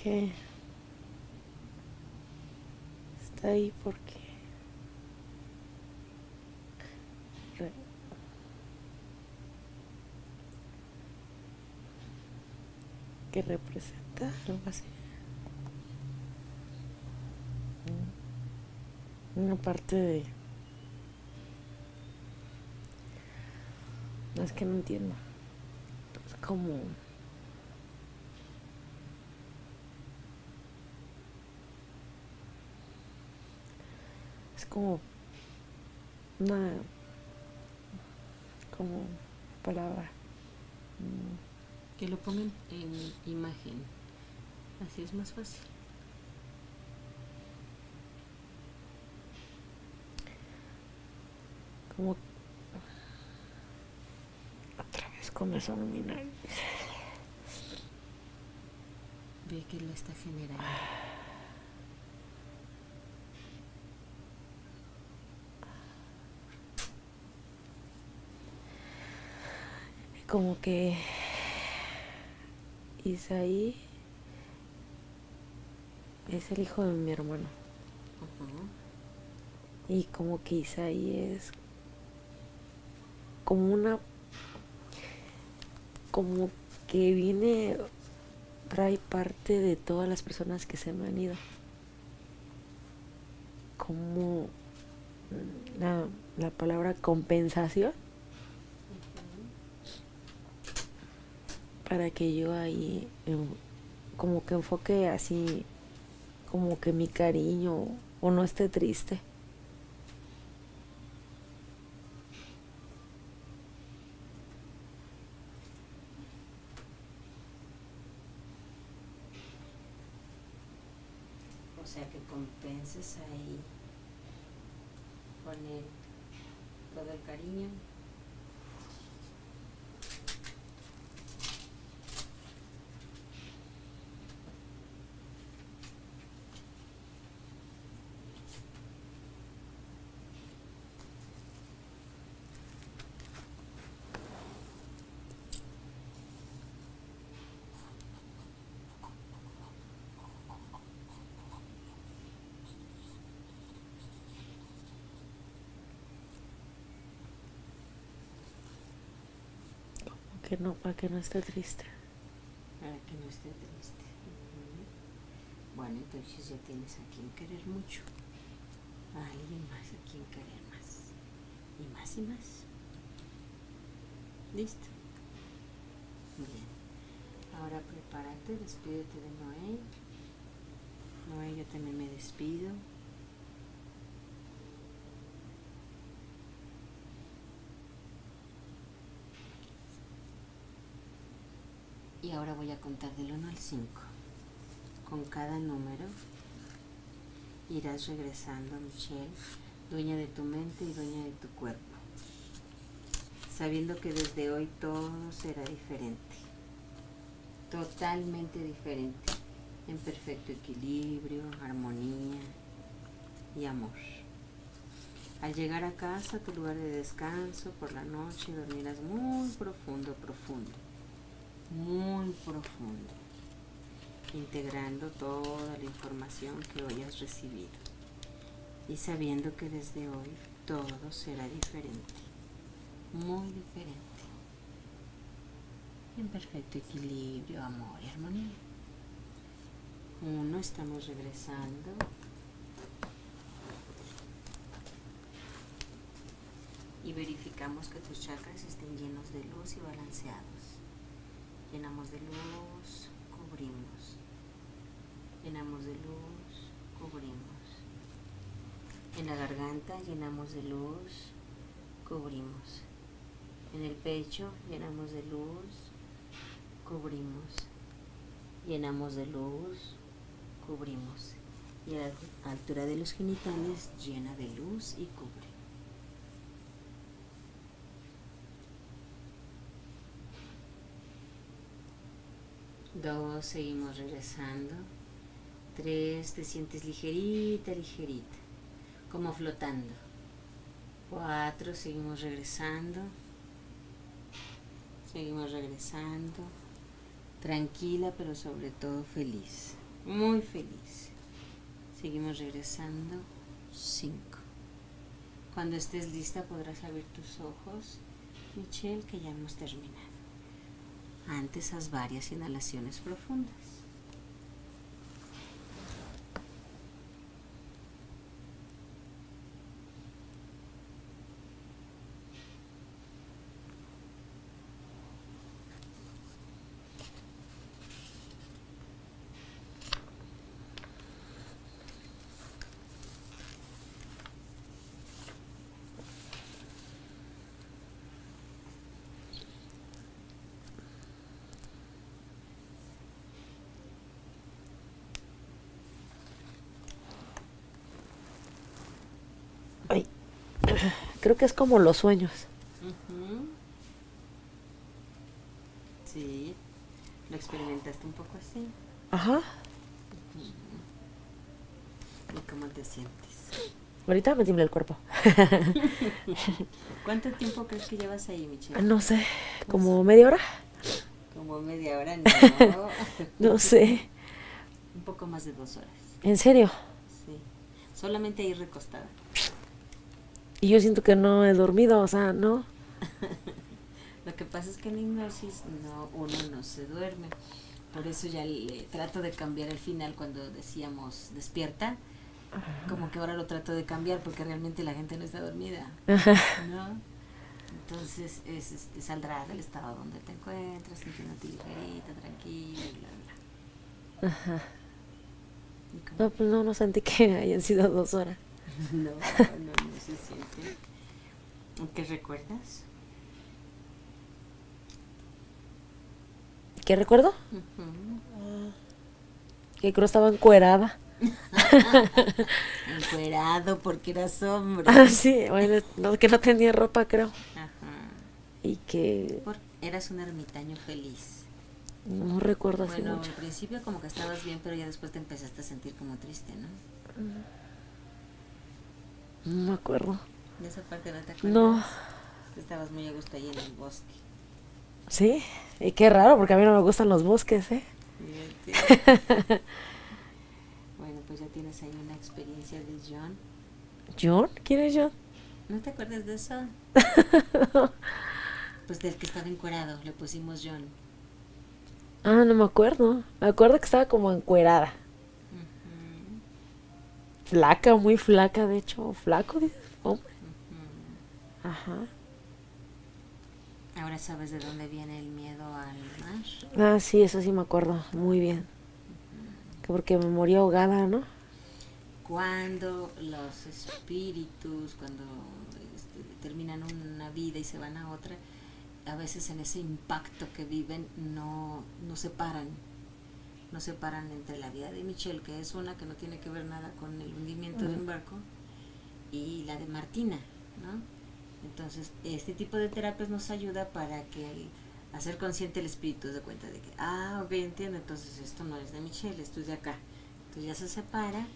Que está ahí porque que representa algo así. Una parte de no es que no entiendo. Es como es como una como palabra Que lo pongan en imagen. Así es más fácil. como otra vez comenzó mi nariz Ve que lo está generando. como que Isaí es el hijo de mi hermano. Y como que Isaí es como una como que viene trae parte de todas las personas que se me han ido. Como la, la palabra compensación para que yo ahí em, como que enfoque así como que mi cariño o no esté triste. O sea que compenses ahí con él todo el cariño. Que no, para que no esté triste. Para que no esté triste. Bueno, entonces ya tienes a quien querer mucho. Alguien más a quien querer más. Y más y más. ¿Listo? Bien. Ahora prepárate, despídete de Noé. Noé, yo también me despido. Y ahora voy a contar del 1 al 5. Con cada número irás regresando Michelle, dueña de tu mente y dueña de tu cuerpo, sabiendo que desde hoy todo será diferente, totalmente diferente, en perfecto equilibrio, armonía y amor. Al llegar a casa, tu lugar de descanso, por la noche, dormirás muy profundo, profundo, muy profundo, integrando toda la información que hoy has recibido y sabiendo que desde hoy todo será diferente, muy diferente, en perfecto equilibrio, amor y armonía. Uno, estamos regresando. Y verificamos que tus chakras estén llenos de luz y balanceados. Llenamos de luz, cubrimos. Llenamos de luz, cubrimos. En la garganta llenamos de luz, cubrimos. En el pecho llenamos de luz, cubrimos. Llenamos de luz, cubrimos. Y a la altura de los genitales llena de luz y cubre. Dos, seguimos regresando. Tres, te sientes ligerita, ligerita, como flotando. Cuatro, seguimos regresando. Seguimos regresando. Tranquila, pero sobre todo feliz muy feliz. Seguimos regresando. 5. Cuando estés lista podrás abrir tus ojos, Michelle, que ya hemos terminado. Antes haz varias inhalaciones profundas. Creo que es como los sueños. Sí, lo experimentaste un poco así. Ajá. ¿Y cómo te sientes? Ahorita me tiembla el cuerpo. ¿Cuánto tiempo crees que llevas ahí, Michelle? No sé, como media hora. Como media hora, no. no sé. Un poco más de dos horas. ¿En serio? Sí. Solamente ahí recostada. Y yo siento que no he dormido, o sea, no. Lo que pasa es que en hipnosis no, uno no se duerme. Por eso ya le trato de cambiar el final cuando decíamos despierta. Como que ahora lo trato de cambiar porque realmente la gente no está dormida. ¿no? Entonces es, este, saldrá del estado donde te encuentras, sintiéndote ligerita, tranquila, bla, bla. Ajá. No, pues no, no sentí que hayan sido dos horas. No, no, no se siente. ¿Qué recuerdas? ¿Qué recuerdo? Que creo estaba encuerada. Encuerado porque eras hombre. Ah, sí, bueno, no, que no tenía ropa, creo. Ajá. Y que... eras un ermitaño feliz. No recuerdo así Bueno, al principio como que estabas bien, pero ya después te empezaste a sentir como triste, ¿no? No me acuerdo. ¿De esa parte no te acuerdas? No. Estabas muy a gusto ahí en el bosque. Sí, y qué raro, porque a mí no me gustan los bosques, ¿eh? bueno, pues ya tienes ahí una experiencia de John. ¿John? ¿Quién es John? ¿No te acuerdas de eso? pues del que estaba encuerado, le pusimos John. Ah, no me acuerdo. Me acuerdo que estaba como encuerada flaca, muy flaca, de hecho, flaco, hombre. Ajá. Ahora sabes de dónde viene el miedo al mar. Ah, sí, eso sí me acuerdo, muy bien. Que porque me morí ahogada, ¿no? Cuando los espíritus, cuando este, terminan una vida y se van a otra, a veces en ese impacto que viven no, no se paran no separan entre la vida de Michelle, que es una que no tiene que ver nada con el hundimiento de un barco, y la de Martina, ¿no? Entonces, este tipo de terapias nos ayuda para que el, hacer consciente el espíritu de cuenta de que, ah, ok, entiendo, entonces esto no es de Michelle, esto es de acá. Entonces ya se separa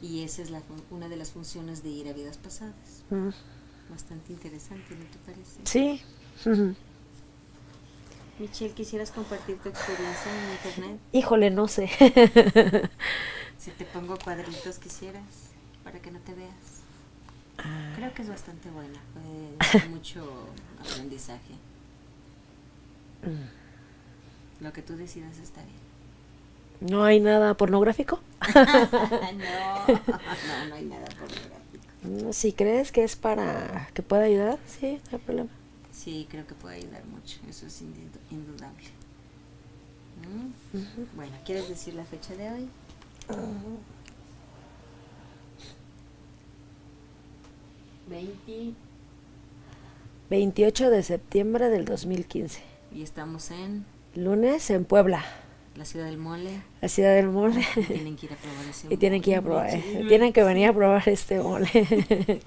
Y esa es la, una de las funciones de ir a vidas pasadas. Mm, Bastante interesante, ¿no te parece? Sí. Ujú. Michelle, ¿quisieras compartir tu experiencia en internet? Híjole, no sé. Si te pongo cuadritos, ¿quisieras? Para que no te veas. Ah. Creo que es bastante buena. Fue mucho aprendizaje. Mm. Lo que tú decidas está bien. ¿No hay nada pornográfico? no, no, no hay nada pornográfico. Mm, Si crees que es para que pueda ayudar, sí, no hay problema. Sí, creo que puede ayudar mucho. Eso es indu- indudable. ¿Mm? Bueno, ¿quieres decir la fecha de hoy? 20 28 de septiembre del 2015. y estamos en Lunes en Puebla, la ciudad del mole. la ciudad del mole. Y tienen que ir a probar ese Y tienen que ir a probar, tienen que venir a probar este mole.